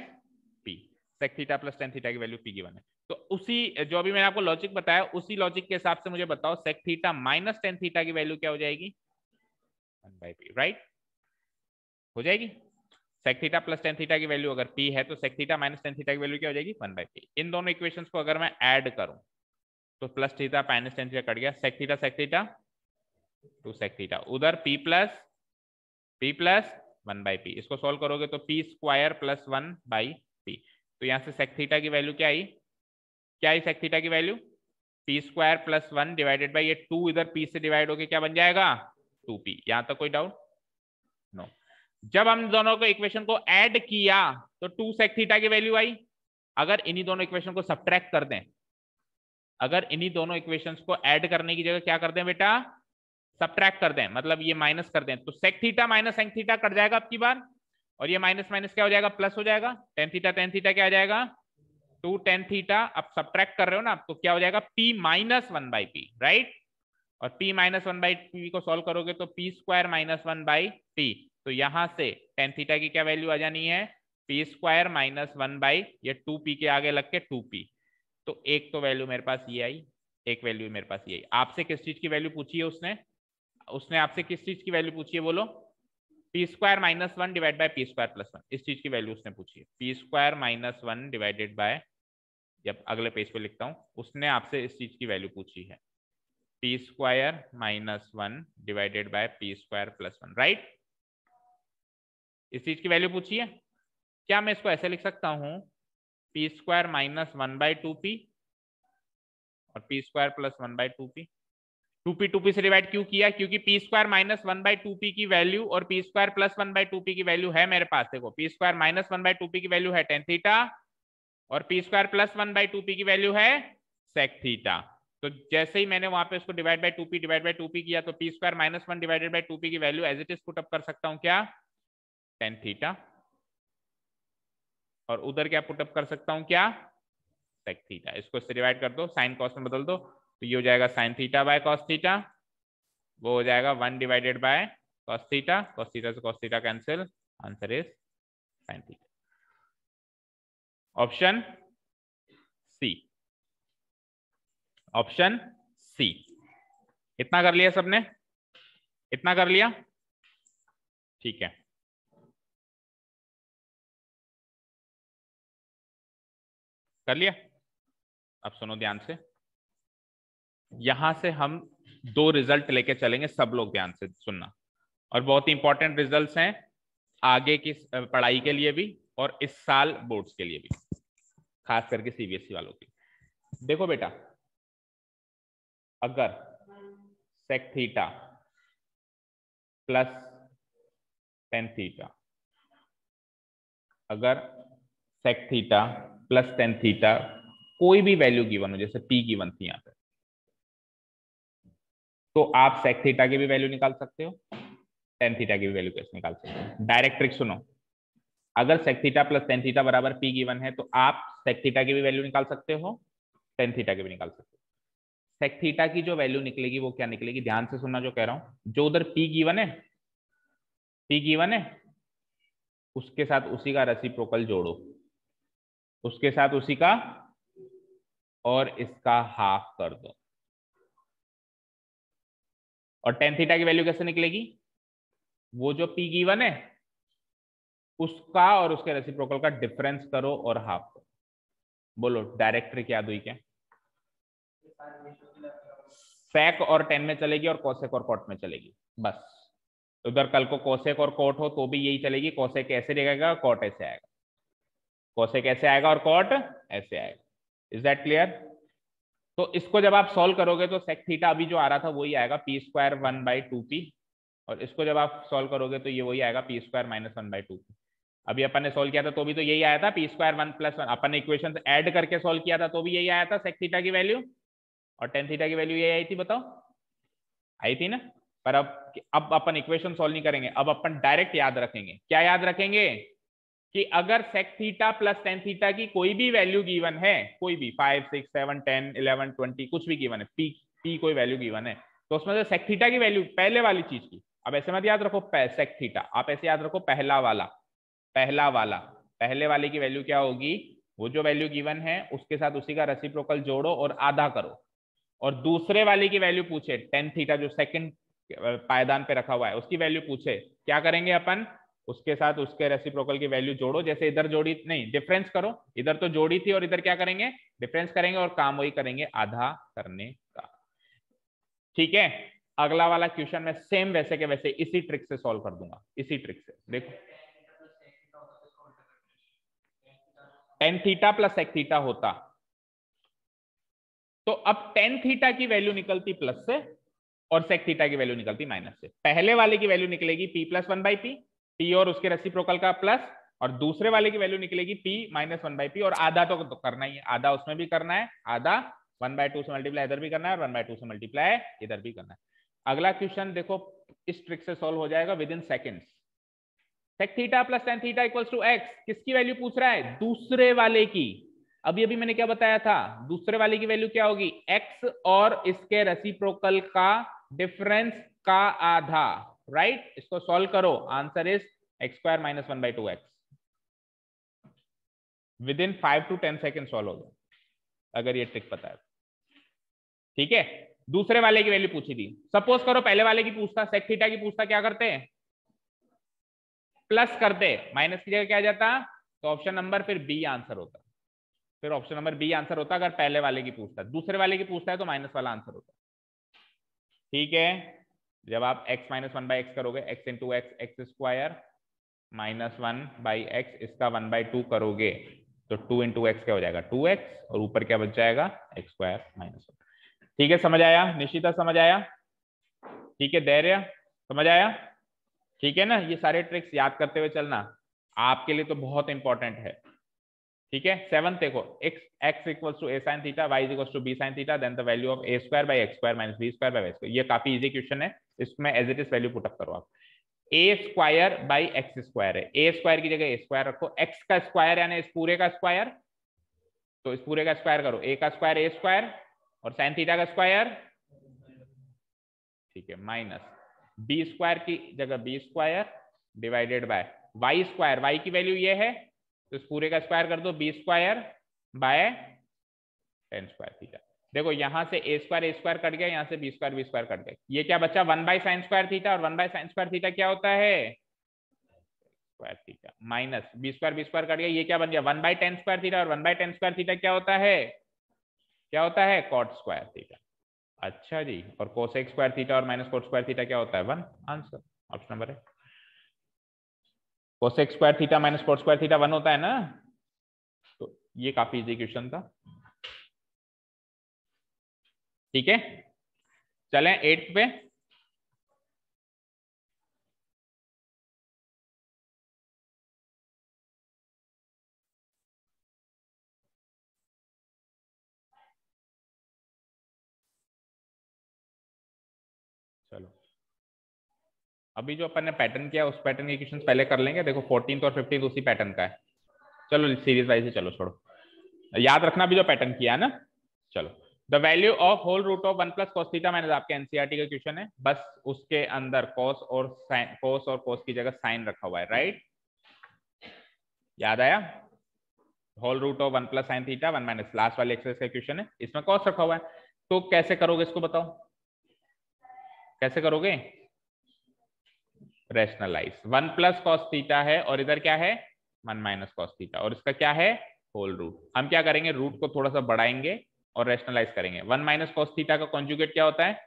A: P sec theta plus tan theta की वैल्यू पी गिवन है। तो उसी, जो अभी मैंने आपको लॉजिक बताया, उसी लॉजिक के हिसाब से मुझे बताओ sec theta minus tan theta की वैल्यू क्या हो जाएगी? वन बाई पी राइट हो जाएगी? Sec theta plus tan theta की वैल्यू अगर पी है तो sec theta minus tan theta की वैल्यू क्या हो जाएगी? वन बाई पी इन दोनों इक्वेशंस को अगर मैं ऐड करूँ तो plus theta minus tan theta cut गया। Sec theta sec theta two sec theta उधर p plus p plus one by p इसको सोल्व करोगे तो p square plus one by p तो यहाँ से सेक थीटा की वैल्यू क्या आई? क्या आई सेक थीटा की value p square plus one divided by ये टू इधर पी से डिवाइड होके क्या बन जाएगा? टू पी यहाँ तक कोई डाउट नो जब हम दोनों को इक्वेशन को ऐड किया तो टू सेक थीटा की वैल्यू आई। अगर इन्हीं दोनों इक्वेशन को सब्ट्रैक्ट कर दें, अगर इन्हीं दोनों इक्वेशंस को ऐड करने की जगह क्या कर दें बेटा? सब्ट्रैक्ट कर दें मतलब ये माइनस कर दें तो sec theta minus sec theta cut जाएगा आपकी बार, और ये माइनस माइनस क्या हो जाएगा प्लस हो जाएगा टेन थीटा टेन थीटा क्या आ जाएगा टू टेन थीटा अब सब्ट्रैक्ट कर रहे हो ना तो क्या हो जाएगा p minus one by p right और p minus one by p को सॉल्व करोगे तो p square minus one by p तो यहाँ से टेन थीटा की क्या वैल्यू आ जानी है p square minus one by ये टू पी के आगे लग के टू पी तो एक तो वैल्यू मेरे पास ये आई, एक वैल्यू मेरे पास ये आई। आपसे किस चीज़ की वैल्यू पूछी है उसने? उसने आपसे किस चीज़ की वैल्यू पूछी है बोलो? P square minus one divide by p square plus one इस चीज़ की वैल्यू उसने पूछी है। P square minus one divided by जब अगले पेज पे लिखता हूँ, उसने आपसे इस चीज़ की वैल्यू पूछी है। P square minus one divided by p square plus one right इस चीज़ की वैल्यू पूछी है? क्या मैं इसको ऐसे लिख सकता हूँ? P square minus one by two p और p square plus one by two p two p two p से डिवाइड क्यों किया? क्योंकि p square minus one by two p की वैल्यू और p square plus one by two p की value है मेरे पास। देखो p square minus one by two p की वैल्यू है टेन थीटा और p square plus one by two p की वैल्यू है सेक थीटा तो जैसे ही मैंने वहाँ पे उसको divide by two p divide by two p किया तो p square minus one divided by two p की value as it is put up कर सकता हूँ क्या? टेन थीटा और उधर क्या पुटअप कर सकता हूँ क्या? सेक थीटा इसको डिवाइड कर दो साइन कॉस में बदल दो। तो ये हो जाएगा sine theta by cos theta वो हो जाएगा one divided by cos theta cos theta से cos theta cancel answer is sine theta option C option C इतना कर लिया सबने? इतना कर लिया? ठीक है। कर लिया? अब सुनो ध्यान से। यहाँ से हम दो रिज़ल्ट लेके चलेंगे, सब लोग ध्यान से सुनना। और बहुत ही इंपॉर्टेंट रिज़ल्ट हैं, आगे की पढ़ाई के लिए भी और इस साल बोर्ड्स के लिए भी, खास करके सीबीएसई e वालों की। देखो बेटा, अगर sec theta plus tan theta अगर sec theta plus tan theta कोई भी वैल्यू गिवन हो, जैसे पी गिवन थी यहाँ पे तो आप सेक थीटा की भी वैल्यू निकाल सकते हो टेन थीटा की भी वैल्यू कैसे निकाल सकते हो? डायरेक्ट ट्रिक सुनो। अगर sec theta plus tan theta बराबर पी गिवन है तो आप सेक थीटा की भी वैल्यू निकाल सकते हो टेन थीटा की भी निकाल सकते हो। सेक थीटा की जो वैल्यू निकलेगी, वो क्या निकलेगी? ध्यान से सुनना जो कह रहा हूँ। जो उधर पी गिवन है पी गिवन है, उसके साथ उसी का रेसिप्रोकल जोड़ो। उसके साथ उसी का, और इसका हाफ़ कर दो। और टेन थीटा की वैल्यू कैसे निकलेगी? वो जो पी गिवन है, उसका और उसके रेसिप्रोकल का डिफरेंस करो और हाफ़ करो। बोलो डायरेक्ट ट्रिक याद हुई क्या? सैक और टेन में चलेगी और कोसेक और कोट में चलेगी। बस। उधर कल को कोसेक और कोट हो तो भी यही चलेगी। कोसेक ऐसे रहेगा कोट ऐसे आएगा। कोसेक ऐसे आएगा और कॉट ऐसे आएगा। इज़ दैट क्लियर तो इसको जब आप सॉल्व करोगे तो सेक थीटा अभी जो आ रहा था वही आएगा p square one by two p और इसको जब आप सॉल्व करोगे तो ये वही आएगा p square minus one by two p अभी अपन ने सोल्व किया था तो भी तो यही आया था p square one plus one अपन ने इक्वेशन ऐड करके सोल्व किया था तो भी यही आया था सेक थीटा की वैल्यू और टेन थीटा की वैल्यू यही आई थी, बताओ। आई थी ना? पर अब अब अपन इक्वेशन सोल्व नहीं करेंगे। अब अपन डायरेक्ट याद रखेंगे। क्या याद रखेंगे? कि अगर sec theta plus tan theta की कोई भी वैल्यू गिवन है, कोई भी five six seven ten eleven twenty कुछ भी गिवन है पी पी कोई वैल्यू गिवन है तो उसमें से सेक थीटा की वैल्यू पहले वाली चीज़ की। अब ऐसे मत याद रखो सेक थीटा आप ऐसे याद रखो, पहला वाला पहला वाला, पहले वाले की वैल्यू क्या होगी? वो जो वैल्यू गिवन है, उसके साथ उसी का रेसिप्रोकल जोड़ो और आधा करो। और दूसरे वाले की वैल्यू पूछे टेन थीटा जो सेकंड पायदान पे रखा हुआ है, उसकी वैल्यू पूछे, क्या करेंगे अपन? उसके साथ उसके रेसिप्रोकल की वैल्यू जोड़ो, जैसे इधर जोड़ी, नहीं डिफरेंस करो, इधर तो जोड़ी थी और इधर क्या करेंगे? डिफरेंस करेंगे और काम वही करेंगे, आधा करने का। ठीक है? अगला वाला क्वेश्चन मैं सेम वैसे के वैसे इसी ट्रिक से सॉल्व कर दूँगा, इसी ट्रिक से, देखो। टेन थीटा प्लस एक थीटा होता। तो अब टेन थीटा की वैल्यू निकलती प्लस से और सेक थीटा की वैल्यू निकलती माइनस से। पहले वाले की वैल्यू निकलेगी p plus one by p p और उसके रेसिप्रोकल का प्लस और दूसरे वाले की वैल्यू निकलेगी p minus one by p और आधा तो, तो करना ही है। आधा उसमें भी करना है आधा वन बाय टू से मल्टीप्लाई इधर भी करना है और वन बाय टू से मल्टीप्लाई इधर भी करना है। अगला क्वेश्चन देखो इस ट्रिक से सॉल्व हो जाएगा within seconds sec theta plus tan theta equals to x किसकी वैल्यू पूछ रहा है? दूसरे वाले की। अभी अभी मैंने क्या बताया था? दूसरे वाले की वैल्यू क्या होगी? एक्स और इसके रेसिप्रोकल का डिफरेंस का आधा। Right right? इसको सॉल्व करो. Answer is x square minus one by two x within five two ten second solve हो गया, अगर ये ट्रिक पता है। ठीक है? दूसरे वाले की वैल्यू पूछी थी। सपोज़ करो पहले वाले की पूछता सेक थीटा की पूछता, क्या करते हैं? प्लस करते माइनस की जगह क्या जाता? तो ऑप्शन नंबर फिर बी आंसर होता। फिर ऑप्शन नंबर बी आंसर होता, अगर पहले वाले की पूछता। दूसरे वाले की पूछता है तो माइनस वाला आंसर होता। ठीक है? जब आप x minus one by x करोगे, x into x x square minus one by x इसका वन बाई टू करोगे तो टू इंटू एक्स क्या हो जाएगा? टू एक्स और ऊपर क्या बच जाएगा? एक्स स्क्वायर माइनस वन ठीक है, समझ आया? निश्चिता समझ आया? ठीक है, धैर्य? समझ आया? ठीक है ना? ये सारे ट्रिक्स याद करते हुए चलना। आपके लिए तो बहुत इंपॉर्टेंट है। ठीक है? सेवन देखो x x equals to a sine theta y equals to b sine theta then the value of a square by x square minus b square by square ये काफ़ी इजी क्वेश्चन है। इसमें as it is value put up करो आप। A square by x square है। ए square की जगह ए square रखो। एक्स का स्क्वायर यानी इस पूरे का स्क्वायर तो इस पूरे का स्क्वायर करो। ए का स्क्वायर ए स्क्वायर और साइन थीटा का स्क्वायर ठीक है माइनस बी स्क्वायर की जगह b square divided by y square y की वैल्यू ये है तो इस पूरे का स्क्वायर कर दो। B square by tan square theta देखो, यहाँ से a square a square cut गया, यहाँ से b square b square cut गया। ये क्या बच्चा one by sine square theta और one by sine square theta क्या होता है? Square theta minus b square b square cut गया। ये क्या बन गया? One by tan square theta और one by tan square theta क्या होता है? क्या होता है? कॉट स्क्वायर थीटा अच्छा जी, और कोसेक स्क्वायर थीटा और माइनस कोट स्क्वायर थीटा क्या होता है? वन आंसर ऑप्शन नंबर है cosec square theta minus cot square theta one होता है ना? तो ये काफ़ी इजी क्वेश्चन था। ठीक है? चलें एट्थ पे। चलो। अभी जो अपन ने पैटर्न किया, उस पैटर्न के क्वेश्चन पहले कर लेंगे। देखो फोर्टीन और फिफ्टीन उसी पैटर्न का है। चलो सीरीज़ वाइज से चलो, छोड़ो। याद रखना भी जो पैटर्न किया है ना? चलो। The value of whole root of one plus cos theta minus आपके एनसीआरटी का क्वेश्चन है। बस उसके अंदर कॉस और साइन कॉस और कॉस की जगह साइन रखा हुआ है राइट याद आया? Whole root of one plus sine theta one minus last वाले एक्सरसाइज का क्वेश्चन है। इसमें कॉस रखा हुआ है। तो कैसे करोगे इसको बताओ? कैसे करोगे? Rationalise one plus cos theta है और इधर क्या है? वन माइनस कॉस थीटा और इसका क्या है? होल रूट हम क्या करेंगे? रूट को थोड़ा सा बढ़ाएँगे। और रेशनलाइज करेंगे। वन माइनस कॉस थीटा का कॉन्जुगेट क्या होता है?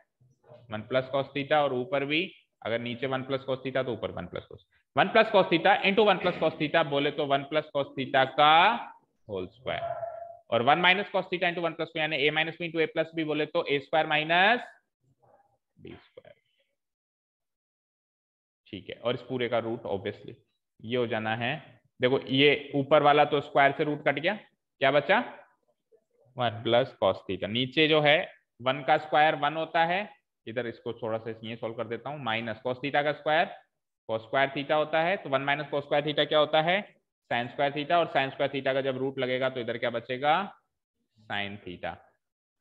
A: वन प्लस कॉस थीटा और ऊपर भी, अगर नीचे वन प्लस कॉस थीटा तो ऊपर one plus one plus cos theta into one plus cos theta बोले तो वन प्लस कॉस थीटा का होल स्क्वायर और one minus cos theta into one plus यानी a minus b into a plus b बोले तो a square minus b square ठीक है, और इस पूरे का रूट ऑब्वियसली ये हो जाना है। देखो, ये ऊपर वाला तो स्क्वायर से रूट कट गया। क्या बचा? वन प्लस कॉस थीटा नीचे जो है वन का स्क्वायर वन होता है। इधर इसको थोड़ा सा ये सोल्व कर देता हूँ। माइनस कॉस थीटा का स्क्वायर कॉस स्क्वायर थीटा होता है। तो one minus cos square theta क्या होता है? साइन स्क्वायर थीटा और साइन स्क्वायर थीटा का जब रूट लगेगा तो इधर क्या बचेगा? साइन थीटा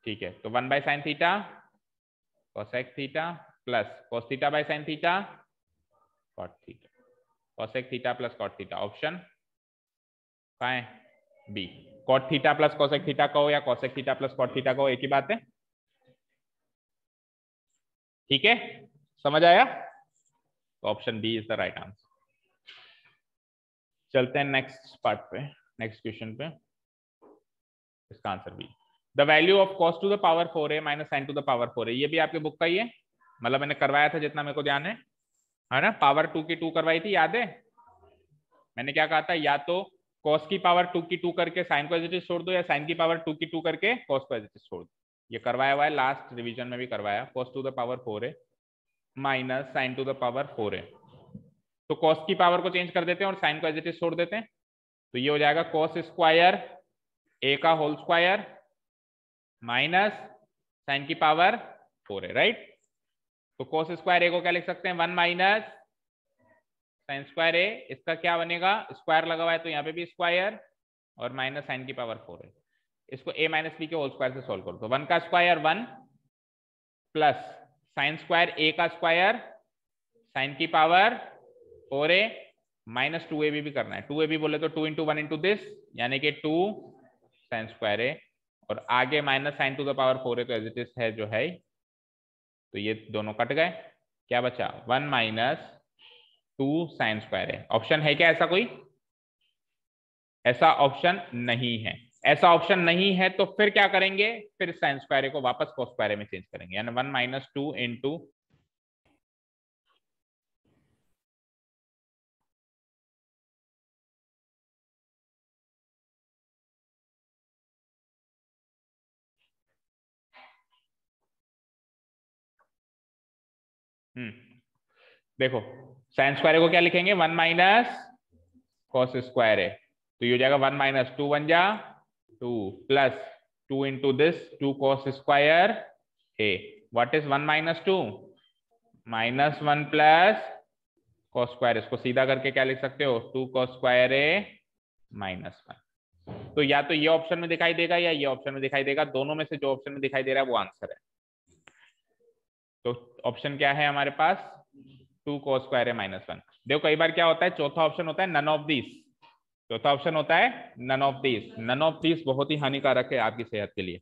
A: ठीक है तो one by sine theta cosec theta plus cos theta by sine theta cot theta cosec theta plus cot theta option काय B cot theta plus cosec theta कहो या cosec theta plus cot theta कहो, एक ही बात है? ठीक है? समझ आया? तो option B is the right answer चलते हैं नेक्स्ट पार्ट पे नेक्स्ट क्वेश्चन पे। इसका answer B the value of cos to the power four a minus sine to the power four a ये भी आपके बुक का ही है? मतलब मैंने करवाया था जितना मेरे को ध्यान है। है ना? पावर टू की टू करवाई थी, याद है? मैंने क्या कहा था? या तो कॉस की पावर टू की टू करके साइन को एजिटिव छोड़ दो या साइन की पावर टू की टू करके कॉस को एजिटिव छोड़ दो। ये करवाया हुआ है लास्ट रिवीजन में भी करवाया। Cos to the power four है minus sine to the power four है। तो कॉस की पावर को चेंज कर देते हैं और साइन को एजिटिव छोड़ देते हैं। तो ये हो जाएगा कॉस स्क्वायर ए का होल स्क्वायर माइनस साइन की पावर फोर है राइट तो कॉस स्क्वायर ए को क्या लिख सकते हैं? One minus sine square a इसका क्या बनेगा? स्क्वायर लगा हुआ है तो यहाँ पे भी स्क्वायर और माइनस साइन की पावर फोर है। इसको ए माइनस बी के होल स्क्वायर से सॉल्व करो। तो वन का square one plus sine square a का स्क्वायर साइन की power four a minus two a b भी करना है। टू ए बी बोले तो two into one into this यानी कि टू साइन स्क्वायर ए और आगे minus sine to the power four a तो एज इट इज़ है जो है तो ये दोनों कट गए। क्या बचा? One minus two sine square है। ऑप्शन है क्या ऐसा कोई? ऐसा ऑप्शन नहीं है। ऐसा ऑप्शन नहीं है तो फिर क्या करेंगे? फिर साइन स्क्वायर को वापस कोस स्क्वायर में चेंज करेंगे। यानी one minus two into hmm देखो साइन स्क्वायर को क्या लिखेंगे? वन माइनस कॉस स्क्वायर है तो ये हो जाएगा वन माइनस टू वन जा two plus two into this two cos square a what is one minus two? Minus one plus cos square इसको सीधा करके क्या लिख सकते हो? Two cos square a minus one. तो या तो ये ऑप्शन में दिखाई देगा या ये ऑप्शन में दिखाई देगा। दोनों में से जो ऑप्शन में दिखाई दे रहा है, वो आंसर है। तो ऑप्शन क्या है हमारे पास? टू कॉस स्क्वायर है माइनस वन। देखो, कई बार क्या होता है? चौथा ऑप्शन होता है नन ऑफ़ दिस चौथा ऑप्शन होता है none of this none of this बहुत ही हानिकारक है आपकी सेहत के लिए।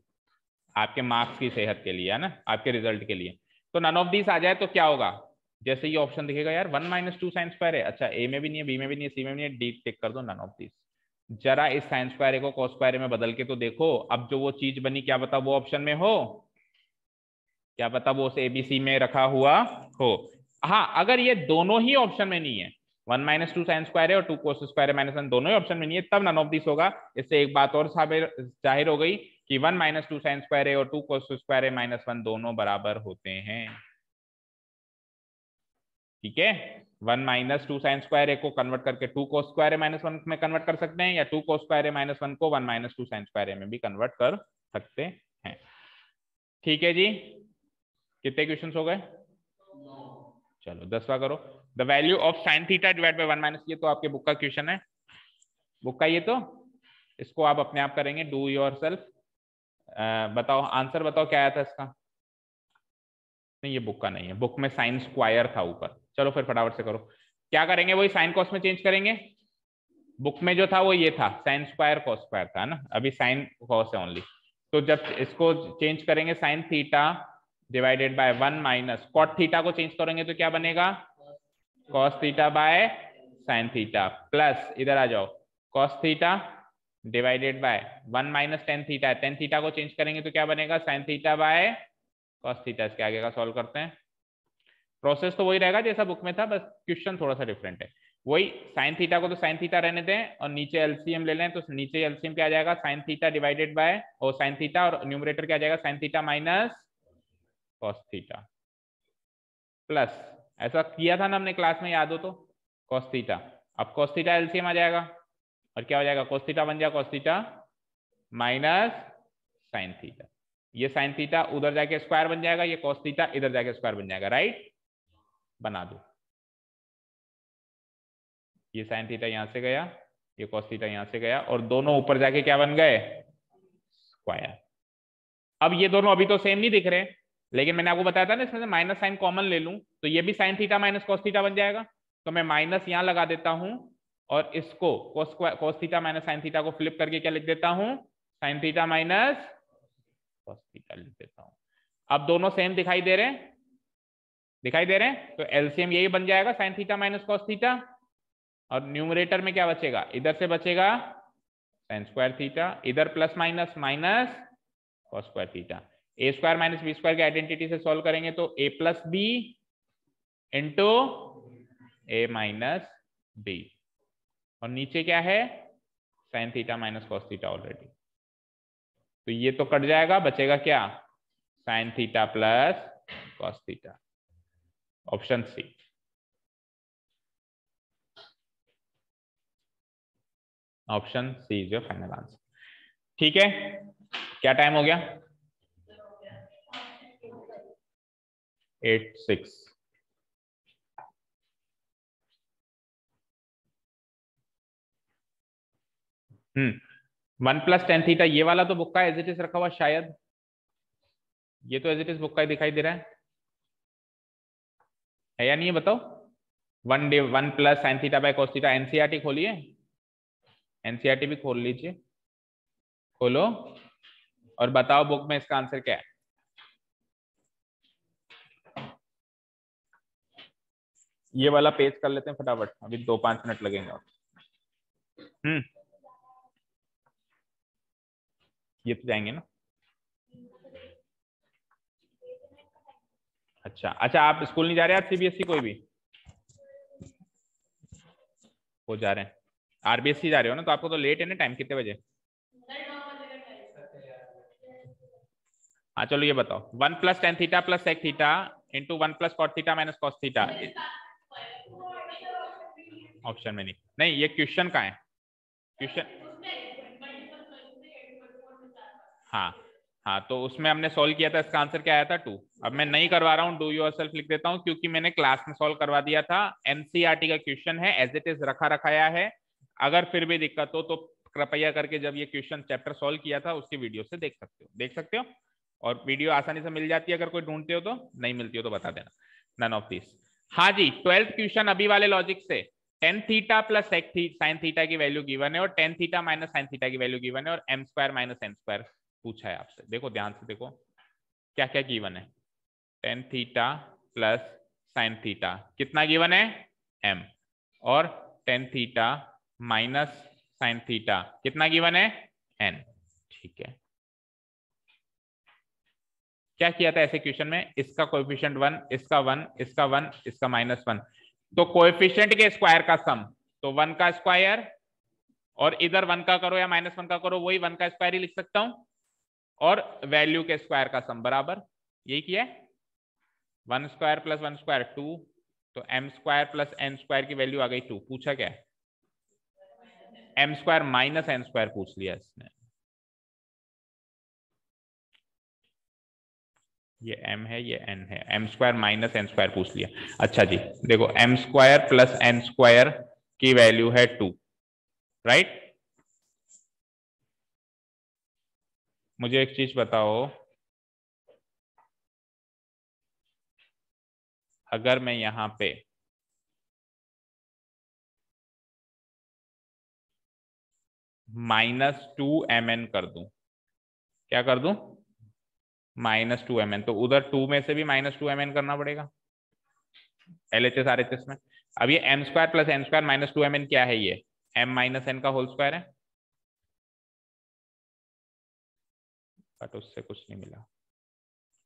A: आपके मार्क्स की सेहत के लिए, है ना? आपके रिज़ल्ट के लिए। तो नन ऑफ़ दिस आ जाए तो क्या होगा? जैसे ये ऑप्शन दिखेगा, यार one minus two sine square है। अच्छा ए में भी नहीं है बी में भी नहीं है सी में भी नहीं है डी टिक कर दो नन ऑफ़ दिस जरा इस साइन स्क्वायर को कॉस स्क्वायर में बदल के तो देखो, अब जो वो चीज़ बनी, क्या बता वो ऑप्शन में हो? क्या पता वो उस एबीसी में रखा हुआ हो। हाँ अगर ये दोनों ही ऑप्शन में नहीं है one minus two sine square है और टू कोस स्क्वायर है माइनस वन दोनों ही ऑप्शन में नहीं है, तब नन ऑफ़ दिस होगा। इससे एक बात और ज़ाहिर हो गई कि one minus two sine square है और टू कोस स्क्वायर है माइनस वन दोनों बराबर होते हैं। ठीक है? One minus two sine square a को कन्वर्ट करके two cos square minus one में कन्वर्ट कर सकते हैं या two cos square minus one को one minus two sine square में भी कन्वर्ट कर सकते हैं। ठीक है जी? कितने क्वेश्चन हो गए? चलो दसवा करो। The value of sine theta divide by one minus ये तो आपके बुक का क्वेश्चन है। बुक का ये तो? इसको आप अपने आप करेंगे डू योर सेल्फ बताओ आंसर बताओ, क्या आया था इसका? नहीं, ये बुक का नहीं है। बुक में साइन स्क्वायर था ऊपर। चलो फिर फटाफट से करो। क्या करेंगे, वही साइन कॉस में चेंज करेंगे? बुक में जो था, वो ये था। साइन स्क्वायर कॉस स्क्वायर था ना? अभी साइन कॉस है ओनली तो जब इसको चेंज करेंगे sine theta divided by one minus cot theta को चेंज करेंगे तो क्या बनेगा? Cos theta by sine theta plus इधर आ जाओ. Cos theta divided by one minus tan theta tan theta को चेंज करेंगे तो क्या बनेगा? Sine theta by cos theta इसके आगे का सॉल्व करते हैं. प्रोसेस तो वही रहेगा जैसा बुक में था, बस क्वेश्चन थोड़ा सा डिफरेंट है. वही साइन थीटा को तो साइन थीटा रहने दें और नीचे एलसीएम ले लें तो नीचे एलसीएम क्या आ जाएगा? साइन थीटा डिवाइडेड बाय और साइन थीटा और न्यूमरेटर क्या आ जाएगा? Sine theta minus cos theta plus ऐसा किया था ना हमने क्लास में, याद हो तो? कॉस थीटा अब कॉस थीटा एलसीएम आ जाएगा। और क्या हो जाएगा? कॉस थीटा बन जाएगा cos theta minus sine theta ये साइन थीटा उधर जाके स्क्वायर बन जाएगा, ये कॉस थीटा इधर जाके स्क्वायर बन जाएगा राइट बना दो। ये साइन थीटा यहाँ से गया, ये कॉस थीटा यहाँ से गया, और दोनों ऊपर जाके क्या बन गए? स्क्वायर अब ये दोनों अभी तो सेम नहीं दिख रहे। लेकिन मैंने आपको बताया था ना, इसमें से माइनस साइन कॉमन ले लूँ तो ये भी sine theta minus cos theta बन जाएगा। तो मैं माइनस यहाँ लगा देता हूँ और इसको cos theta minus sine theta को फ्लिप करके क्या लिख देता हूँ? Sine theta minus cos theta लिख देता हूँ। अब दोनों सेम दिखाई दे रहे हैं। दिखाई दे रहे हैं? तो एलसीएम यही बन जाएगा sine theta minus cos theta और न्यूमरेटर में क्या बचेगा? इधर से बचेगा साइन स्क्वायर थीटा इधर plus minus minus cos square theta a square minus b square की आइडेंटिटी से सॉल्व करेंगे तो a plus b into a minus b और नीचे क्या है? Sine theta minus cos theta already तो ये तो कट जाएगा, बचेगा क्या? Sine theta plus cos theta option C option C is your final answer ठीक है? क्या टाइम हो गया? Eight six hmm one plus tan theta ये वाला तो बुक्का एज इट इज़ रखा हुआ शायद। ये तो एज इट इज़ बुक्का दिखाई दे रहा है। है या नहीं है बताओ? One day one plus sine theta by cos NCERT खोलिए। एनसीआरटी भी खोल लीजिए। खोलो। और बताओ बुक में इसका आंसर क्या है? ये वाला पेज कर लेते हैं फटाफट। अभी दो पाँच मिनट लगेंगे हम्म। ये तो जाएँगे ना? अच्छा अच्छा आप स्कूल नहीं जा रहे आप सीबीएसई कोई भी? वो जा रहे हैं। आरबीएससी जा रहे हो ना तो आपको तो लेट है ना टाइम कितने बजे? हाँ चलो ये बताओ। One plus tan theta plus sec theta into one plus cot theta minus cos theta. Option में नहीं। नहीं, ये क्वेश्चन का है? क्वेश्चन हाँ हाँ तो उसमें हमने सॉल्व किया था, इसका आंसर क्या आया था? टू अब मैं नहीं करवा रहा हूँ डू यूर सेल्फ लिख देता हूँ, क्योंकि मैंने क्लास में सॉल्व करवा दिया था। एनसीआरटी का क्वेश्चन है एज इट इज़ रखा रखाया है। अगर फिर भी दिक्कत हो तो कृपया करके जब ये क्वेश्चन चैप्टर सॉल्व किया था, उसकी वीडियो से देख सकते हो। देख सकते हो? और वीडियो आसानी से मिल जाती है अगर कोई ढूंढते हो तो नहीं मिलती हो तो बता देना। नन ऑफ़ दिस हाँ जी ट्वेल्थ क्वेश्चन अभी वाले लॉजिक से। Tan theta plus sine theta की वैल्यू गिवन है और tan theta minus sine theta की वैल्यू गिवन है और m square minus n square पूछा है आपसे। देखो, ध्यान से देखो क्या क्या गिवन है? Tan theta plus sine theta कितना गिवन है? एम और tan theta minus sine theta कितना गिवन है? एन ठीक है। क्या किया था ऐसे क्वेश्चन में? इसका कोएफिशिएंट वन इसका वन इसका वन इसका माइनस वन तो कोएफिशिएंट के स्क्वायर का सम तो वन का स्क्वायर और इधर वन का करो या माइनस वन का करो, वही वन का स्क्वायर ही लिख सकता हूँ। और वैल्यू के स्क्वायर का सम बराबर, यही किया one square plus one square two तो m square plus n square की वैल्यू आ गई टू पूछा क्या m square minus n square पूछ लिया इसने। ये m है, ये n है। M square minus n square पूछ लिया। अच्छा जी, देखो m square plus n square की वैल्यू है टू राइट मुझे एक चीज़ बताओ। अगर मैं यहाँ पे माइनस टू एम एन कर दू, क्या कर दू? Minus two m n. तो उधर टू में से भी माइनस टू एम एन करना पड़ेगा। L H S R H S में। अब ये m square plus n square minus two m n क्या है ये? एम माइनस एन का होल स्क्वायर है। बट उससे कुछ नहीं मिला।